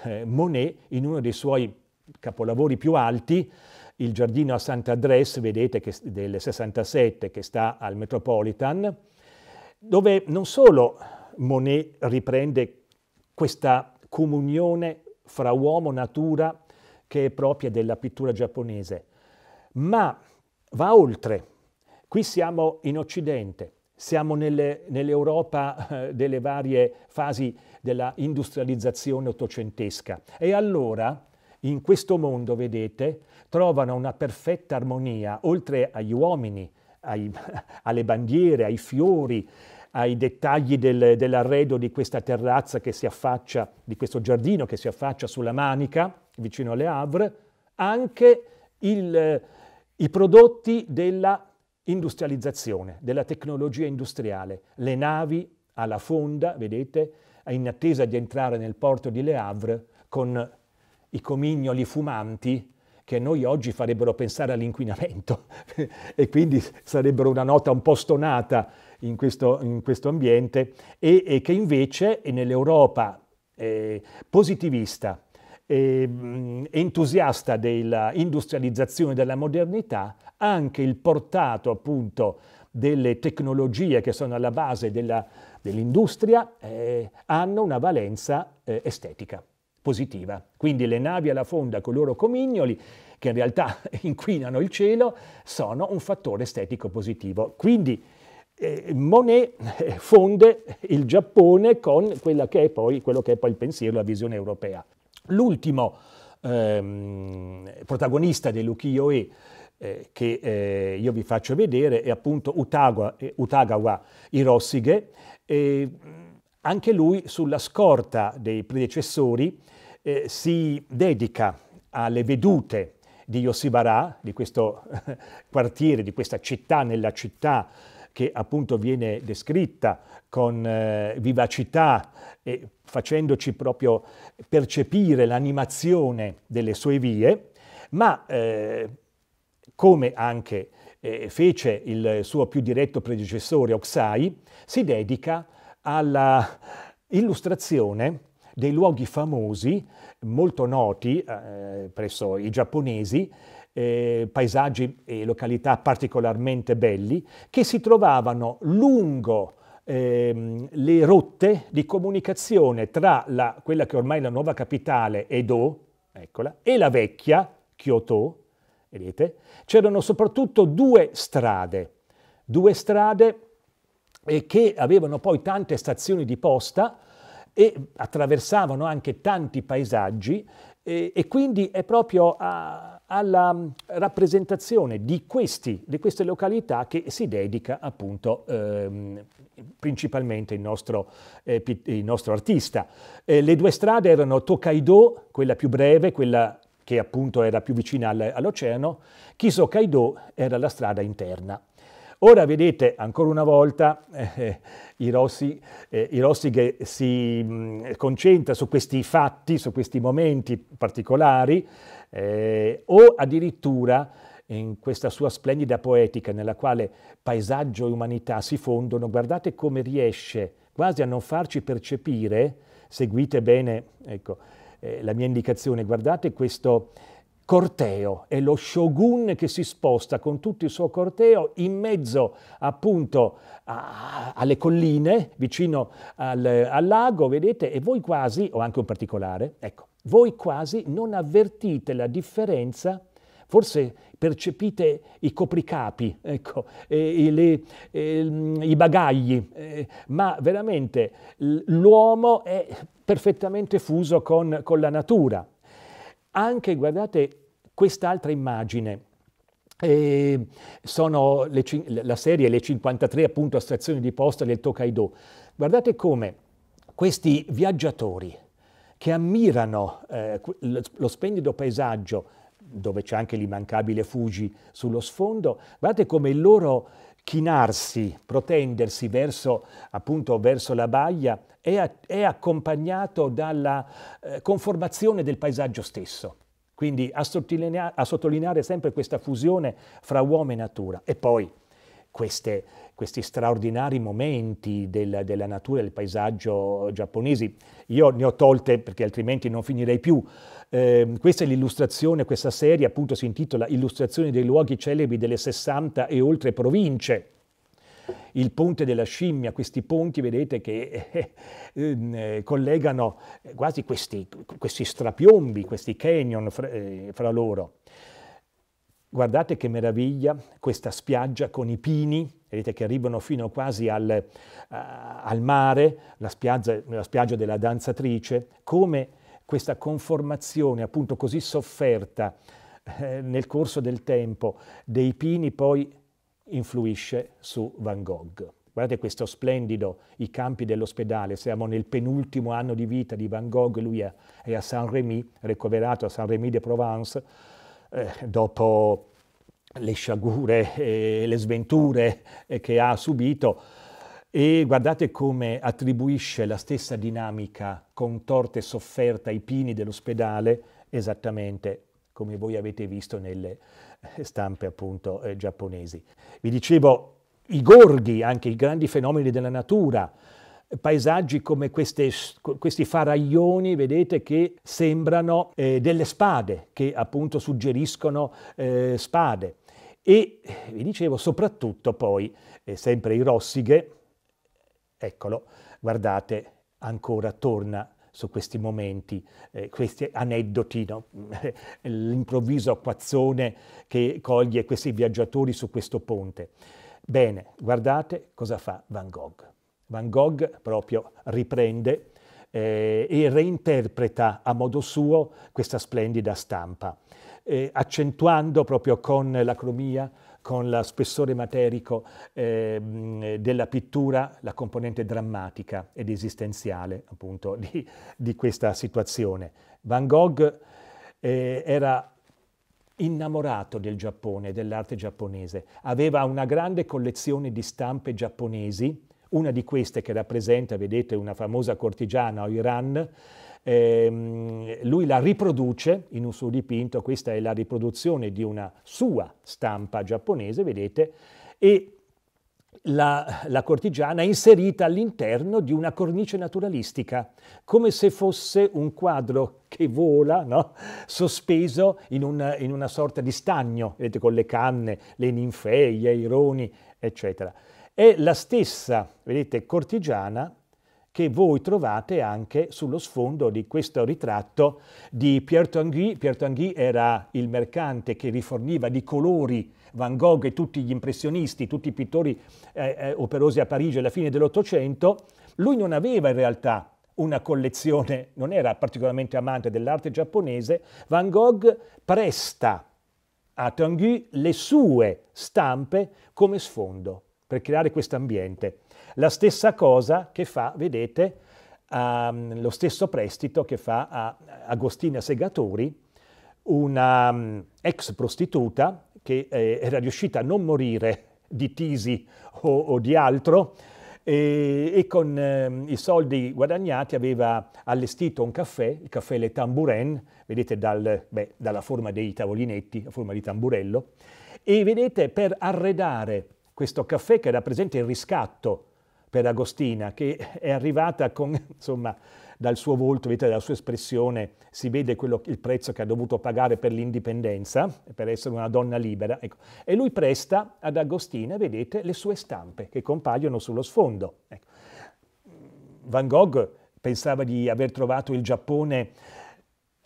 eh, Monet in uno dei suoi capolavori più alti, il giardino a Sant'Adresse, vedete, che, del 67, che sta al Metropolitan, dove non solo Monet riprende questa comunione fra uomo e natura che è propria della pittura giapponese, ma va oltre. Qui siamo in Occidente, siamo nelle, nell'Europa eh, delle varie fasi della industrializzazione ottocentesca e allora in questo mondo, vedete, trovano una perfetta armonia, oltre agli uomini, ai, alle bandiere, ai fiori, ai dettagli del, dell'arredo di questa terrazza che si affaccia, di questo giardino che si affaccia sulla Manica, vicino alle Havre, anche il, i prodotti della industrializzazione, della tecnologia industriale, le navi alla fonda, vedete, in attesa di entrare nel porto di Le Havre con i comignoli fumanti che noi oggi farebbero pensare all'inquinamento. E quindi sarebbero una nota un po' stonata in questo, in questo ambiente e, e, che invece nell'Europa eh, positivista, eh, entusiasta dell'industrializzazione della modernità, anche il portato appunto delle tecnologie che sono alla base della, dell'industria eh, hanno una valenza eh, estetica positiva. Quindi le navi alla fonda con i loro comignoli, che in realtà inquinano il cielo, sono un fattore estetico positivo. Quindi eh, Monet eh, fonde il Giappone con che poi, quello che è poi il pensiero, la visione europea. L'ultimo ehm, protagonista dell'ukiyo-e eh, che eh, io vi faccio vedere è appunto Utagawa, eh, Utagawa Hiroshige, anche lui sulla scorta dei predecessori eh, si dedica alle vedute di Yossibarà, di questo quartiere, di questa città nella città che appunto viene descritta con eh, vivacità e facendoci proprio percepire l'animazione delle sue vie, ma eh, come anche eh, fece il suo più diretto predecessore Oksai, si dedica alla illustrazione dei luoghi famosi, molto noti eh, presso i giapponesi, eh, paesaggi e località particolarmente belli, che si trovavano lungo ehm, le rotte di comunicazione tra la, quella che ormai è la nuova capitale, Edo, eccola, e la vecchia, Kyoto, vedete? C'erano soprattutto due strade, due strade eh, che avevano poi tante stazioni di posta, e attraversavano anche tanti paesaggi e, e quindi è proprio a, alla mm, rappresentazione di, questi, di, queste località che si dedica appunto ehm, principalmente il nostro, eh, il nostro artista. Eh, le due strade erano Tokaido, quella più breve, quella che appunto era più vicina al, all'oceano, Kisokaido era la strada interna. Ora vedete ancora una volta eh, i, Rossi, eh, i Rossi che si mh, mm, concentra su questi fatti, su questi momenti particolari eh, o addirittura in questa sua splendida poetica nella quale paesaggio e umanità si fondono, guardate come riesce quasi a non farci percepire, seguite bene ecco, eh, la mia indicazione, guardate questo corteo, è lo shogun che si sposta con tutto il suo corteo in mezzo appunto a, alle colline, vicino al, al, lago, vedete, e voi quasi, o anche un particolare, ecco, voi quasi non avvertite la differenza forse percepite i copricapi, ecco, e, le, e, i bagagli, eh, ma veramente l'uomo è perfettamente fuso con, con la natura. Anche, guardate, quest'altra immagine, eh, sono le, la serie Le 53 appunto stazioni di posta del Tokaido. Guardate come questi viaggiatori che ammirano eh, lo splendido paesaggio, dove c'è anche l'immancabile Fuji sullo sfondo, guardate come il loro chinarsi, protendersi verso, appunto, verso la baia è, è accompagnato dalla eh, conformazione del paesaggio stesso. Quindi a sottolineare, a sottolineare, sempre questa fusione fra uomo e natura. E poi queste, questi straordinari momenti del, della natura e del paesaggio giapponesi. Io ne ho tolte perché altrimenti non finirei più. Eh, questa è l'illustrazione, questa serie appunto si intitola Illustrazioni dei luoghi celebri delle 60 e oltre province il ponte della scimmia, questi ponti, vedete, che eh, eh, collegano quasi questi, questi, strapiombi, questi canyon fra, eh, fra loro. Guardate che meraviglia questa spiaggia con i pini, vedete che arrivano fino quasi al, uh, al mare, la spiaggia, la spiaggia, della danzatrice, come questa conformazione appunto così sofferta eh, nel corso del tempo dei pini poi influisce su Van Gogh. Guardate questo splendido, i campi dell'ospedale, siamo nel penultimo anno di vita di Van Gogh, lui è, è a Saint-Rémy, ricoverato a Saint-Rémy de Provence, eh, dopo le sciagure e le sventure eh, che ha subito, e guardate come attribuisce la stessa dinamica contorta e sofferta ai pini dell'ospedale, esattamente come voi avete visto nelle stampe appunto eh, giapponesi. Vi dicevo i gorghi, anche i grandi fenomeni della natura, paesaggi come queste, questi faraglioni, vedete, che sembrano eh, delle spade, che appunto suggeriscono eh, spade. E vi dicevo soprattutto poi, eh, sempre i Rossighe, eccolo, guardate, ancora torna su questi momenti, eh, questi aneddoti, no? l'improvviso acquazzone che coglie questi viaggiatori su questo ponte. Bene, guardate cosa fa Van Gogh. Van Gogh proprio riprende eh, e reinterpreta a modo suo questa splendida stampa, eh, accentuando proprio con l'acromia, con lo spessore materico eh, della pittura, la componente drammatica ed esistenziale appunto di, di questa situazione. Van Gogh eh, era innamorato del Giappone, dell'arte giapponese, aveva una grande collezione di stampe giapponesi, una di queste che rappresenta, vedete, una famosa cortigiana o Iran, ehm, lui la riproduce in un suo dipinto, questa è la riproduzione di una sua stampa giapponese, vedete, e la, la, cortigiana è inserita all'interno di una cornice naturalistica, come se fosse un quadro che vola, no? sospeso in una, in una, sorta di stagno, vedete, con le canne, le ninfee, gli aironi, eccetera. È la stessa, vedete, cortigiana che voi trovate anche sullo sfondo di questo ritratto di Pierre Tanguy. Pierre Tanguy era il mercante che riforniva di colori Van Gogh e tutti gli impressionisti, tutti i pittori eh, eh, operosi a Parigi alla fine dell'Ottocento. Lui non aveva in realtà una collezione, non era particolarmente amante dell'arte giapponese. Van Gogh presta a Tanguy le sue stampe come sfondo per creare questo ambiente. La stessa cosa che fa, vedete, um, lo stesso prestito che fa a Agostina Segatori, una um, ex prostituta che eh, era riuscita a non morire di tisi o, o di altro e, e con eh, i soldi guadagnati aveva allestito un caffè, il caffè Le Tambourin, vedete dal, beh, dalla forma dei tavolinetti, a forma di tamburello, e vedete per arredare questo caffè che rappresenta il riscatto per Agostina, che è arrivata con, insomma, dal suo volto, vedete, dalla sua espressione, si vede quello, il prezzo che ha dovuto pagare per l'indipendenza, per essere una donna libera. Ecco. E lui presta ad Agostina, vedete, le sue stampe che compaiono sullo sfondo. Ecco. Van Gogh pensava di aver trovato il Giappone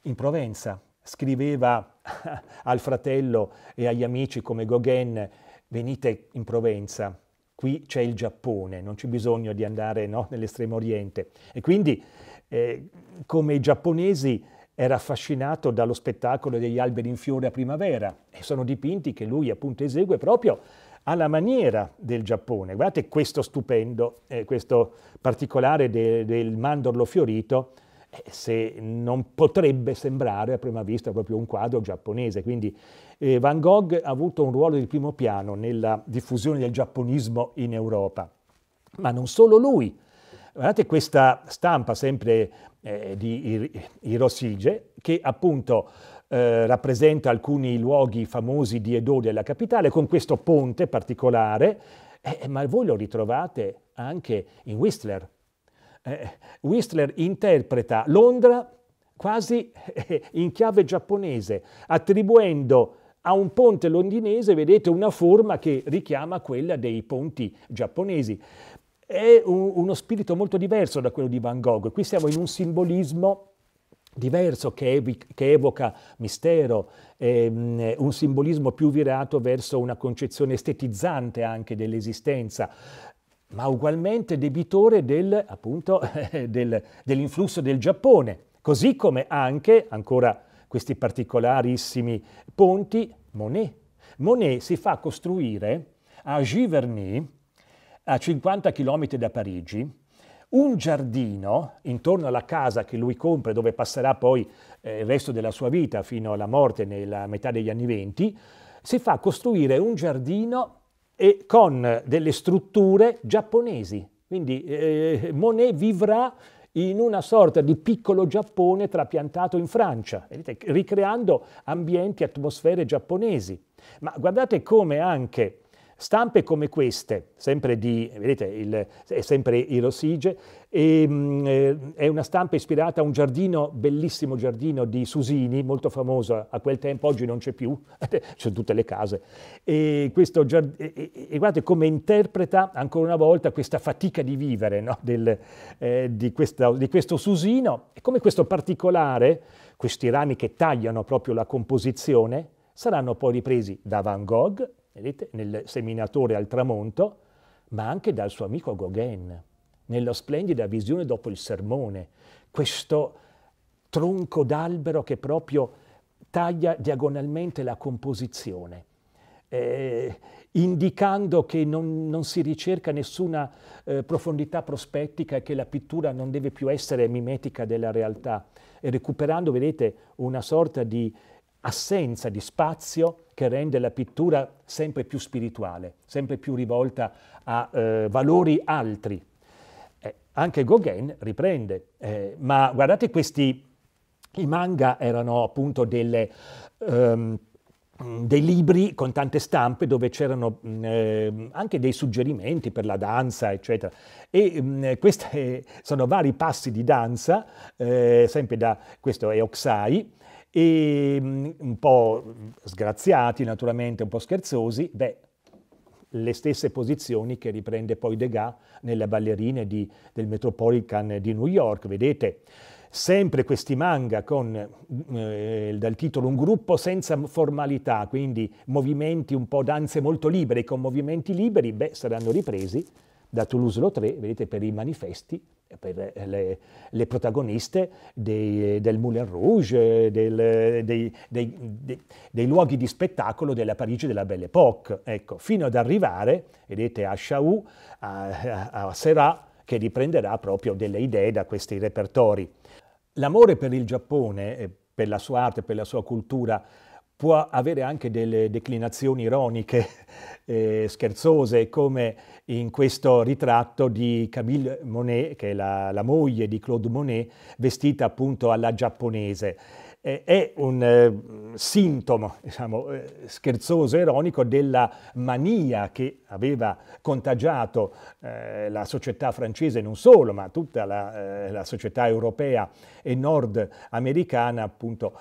in Provenza, scriveva al fratello e agli amici come Gauguin, venite in Provenza, qui c'è il Giappone, non c'è bisogno di andare no, nell'estremo oriente. E quindi, eh, come i giapponesi, era affascinato dallo spettacolo degli alberi in fiore a primavera e sono dipinti che lui appunto esegue proprio alla maniera del Giappone. Guardate questo stupendo, eh, questo particolare de, del mandorlo fiorito, se non potrebbe sembrare a prima vista proprio un quadro giapponese. Quindi eh, Van Gogh ha avuto un ruolo di primo piano nella diffusione del giapponismo in Europa. Ma non solo lui. Guardate questa stampa sempre eh, di Hirosige che appunto eh, rappresenta alcuni luoghi famosi di Edo della capitale con questo ponte particolare, eh, ma voi lo ritrovate anche in Whistler, eh, Whistler interpreta Londra quasi eh, in chiave giapponese, attribuendo a un ponte londinese, vedete, una forma che richiama quella dei ponti giapponesi. È un, uno spirito molto diverso da quello di Van Gogh. Qui siamo in un simbolismo diverso che, ev- che evoca mistero, ehm, un simbolismo più virato verso una concezione estetizzante anche dell'esistenza ma ugualmente debitore del, appunto, del, dell'influsso del Giappone, così come anche, ancora questi particolarissimi ponti, Monet. Monet si fa costruire a Giverny, a 50 km da Parigi, un giardino intorno alla casa che lui compra, dove passerà poi eh, il resto della sua vita fino alla morte nella metà degli anni venti, si fa costruire un giardino e con delle strutture giapponesi. Quindi eh, Monet vivrà in una sorta di piccolo Giappone trapiantato in Francia, ricreando ambienti, atmosfere giapponesi. Ma guardate come anche Stampe come queste, sempre di, vedete, il, è sempre Hirosige, e, mh, eh, è una stampa ispirata a un giardino, bellissimo giardino di Susini, molto famoso a quel tempo, oggi non c'è più, c'è tutte le case. E, questo, e, e, e, guardate come interpreta ancora una volta questa fatica di vivere no? Del, eh, di, questa, di questo Susino, e come questo particolare, questi rami che tagliano proprio la composizione, saranno poi ripresi da Van Gogh, vedete, nel seminatore al tramonto, ma anche dal suo amico Gauguin, nella splendida visione dopo il sermone, questo tronco d'albero che proprio taglia diagonalmente la composizione. eh, indicando che non, non, si ricerca nessuna eh, profondità prospettica e che la pittura non deve più essere mimetica della realtà, e recuperando, vedete, una sorta di assenza di spazio che rende la pittura sempre più spirituale, sempre più rivolta a eh, valori altri. Eh, anche Gauguin riprende, eh, ma guardate questi, i manga erano appunto delle... Um, dei libri con tante stampe dove c'erano eh, anche dei suggerimenti per la danza, eccetera. E mh, questi sono vari passi di danza, eh, sempre da, questo è Oksai, e mh, un po' sgraziati naturalmente, un po' scherzosi, beh, le stesse posizioni che riprende poi Degas nelle ballerine di, del Metropolitan di New York, vedete? sempre questi manga con eh, dal titolo un gruppo senza formalità, quindi movimenti un po' danze molto libere, con movimenti liberi, beh, saranno ripresi da Toulouse-Lautrec, vedete, per i manifesti, per le, le protagoniste dei, del Moulin Rouge, del, dei, dei, dei, luoghi di spettacolo della Parigi della Belle Époque, ecco, fino ad arrivare, vedete, a Chaou, a, a, a Serrat, che riprenderà proprio delle idee da questi repertori. L'amore per il Giappone, per la sua arte, per la sua cultura, può avere anche delle declinazioni ironiche, eh, scherzose, come in questo ritratto di Camille Monet, che è la, la moglie di Claude Monet, vestita appunto alla giapponese è un eh, sintomo diciamo, eh, scherzoso, ironico della mania che aveva contagiato eh, la società francese non solo, ma tutta la, la società europea e nordamericana, appunto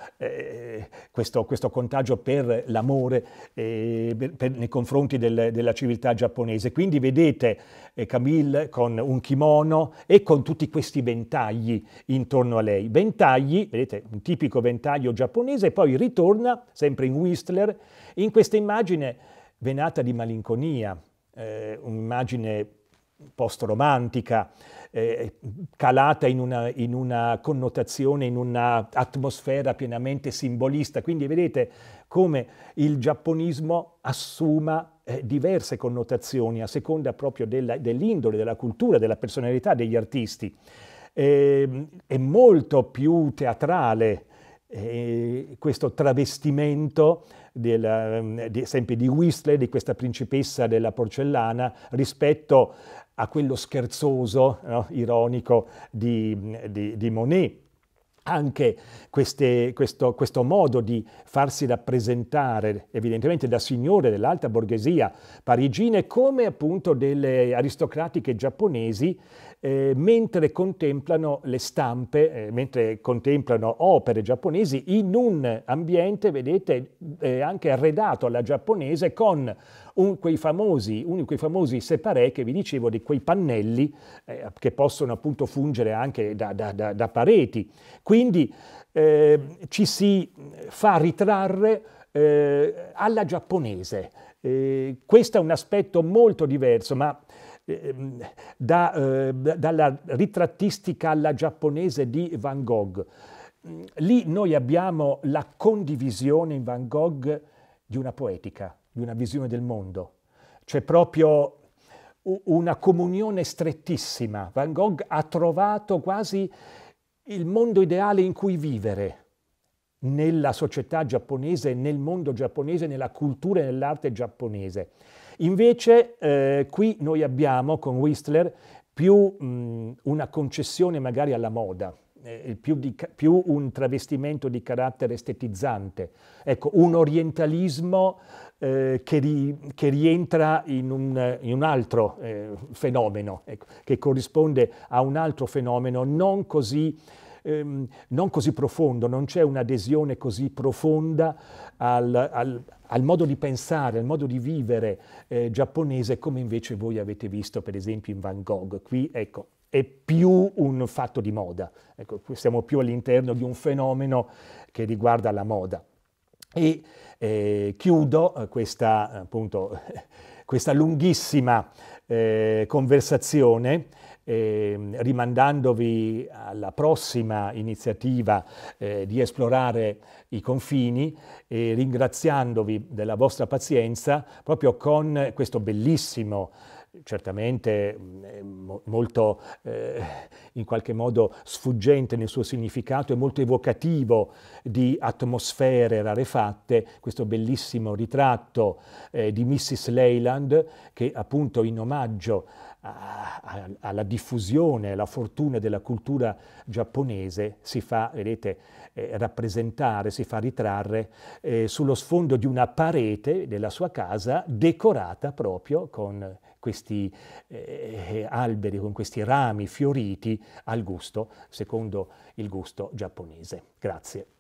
questo, questo, contagio per l'amore nei confronti del, della civiltà giapponese. Quindi vedete Camille con un kimono e con tutti questi ventagli intorno a lei. Ventagli, vedete, un tipico ventaglio ventaglio giapponese e poi ritorna, sempre in Whistler, in questa immagine venata di malinconia, eh, un'immagine post-romantica, eh, calata in una, in una, connotazione, in un'atmosfera pienamente simbolista. Quindi vedete come il giapponismo assuma eh, diverse connotazioni a seconda proprio della, dell'indole, della cultura, della personalità degli artisti. Eh, è molto più teatrale eh, questo travestimento del, di, sempre di Whistler, di questa principessa della porcellana, rispetto a quello scherzoso, no, ironico di, di, di Monet. Anche queste, questo, questo, modo di farsi rappresentare evidentemente da signore dell'alta borghesia parigine come appunto delle aristocratiche giapponesi eh, mentre contemplano le stampe, eh, mentre contemplano opere giapponesi in un ambiente, vedete, eh, anche arredato alla giapponese con un, quei famosi, uno di quei famosi separé che vi dicevo, di quei pannelli eh, che possono appunto fungere anche da, da, da, da pareti. Quindi eh, ci si fa ritrarre eh, alla giapponese. questo è un aspetto molto diverso, ma Ehm, da, eh, dalla ritrattistica alla giapponese di Van Gogh. Lì noi abbiamo la condivisione in Van Gogh di una poetica, di una visione del mondo. C'è proprio una comunione strettissima. Van Gogh ha trovato quasi il mondo ideale in cui vivere nella società giapponese, nel mondo giapponese, nella cultura e nell'arte giapponese. Invece eh, qui noi abbiamo con Whistler più mh, una concessione magari alla moda, eh, più, di, più, un travestimento di carattere estetizzante, ecco, un orientalismo eh, che, ri, che, rientra in un, in un altro eh, fenomeno, ecco, che corrisponde a un altro fenomeno non così ehm, non così profondo, non c'è un'adesione così profonda al, al, al, modo di pensare, al modo di vivere eh, giapponese come invece voi avete visto per esempio in Van Gogh. Qui ecco, è più un fatto di moda, ecco, siamo più all'interno di un fenomeno che riguarda la moda. E eh, chiudo eh, questa, appunto, questa lunghissima eh, conversazione eh, rimandandovi alla prossima iniziativa eh, di esplorare i confini e ringraziandovi della vostra pazienza proprio con questo bellissimo certamente molto eh, in qualche modo sfuggente nel suo significato e molto evocativo di atmosfere rarefatte, questo bellissimo ritratto eh, di Mrs. Leyland che appunto in omaggio alla diffusione, alla fortuna della cultura giapponese si fa, vedete, eh, rappresentare, si fa ritrarre eh, sullo sfondo di una parete della sua casa decorata proprio con questi eh, alberi, con questi rami fioriti al gusto, secondo il gusto giapponese. Grazie.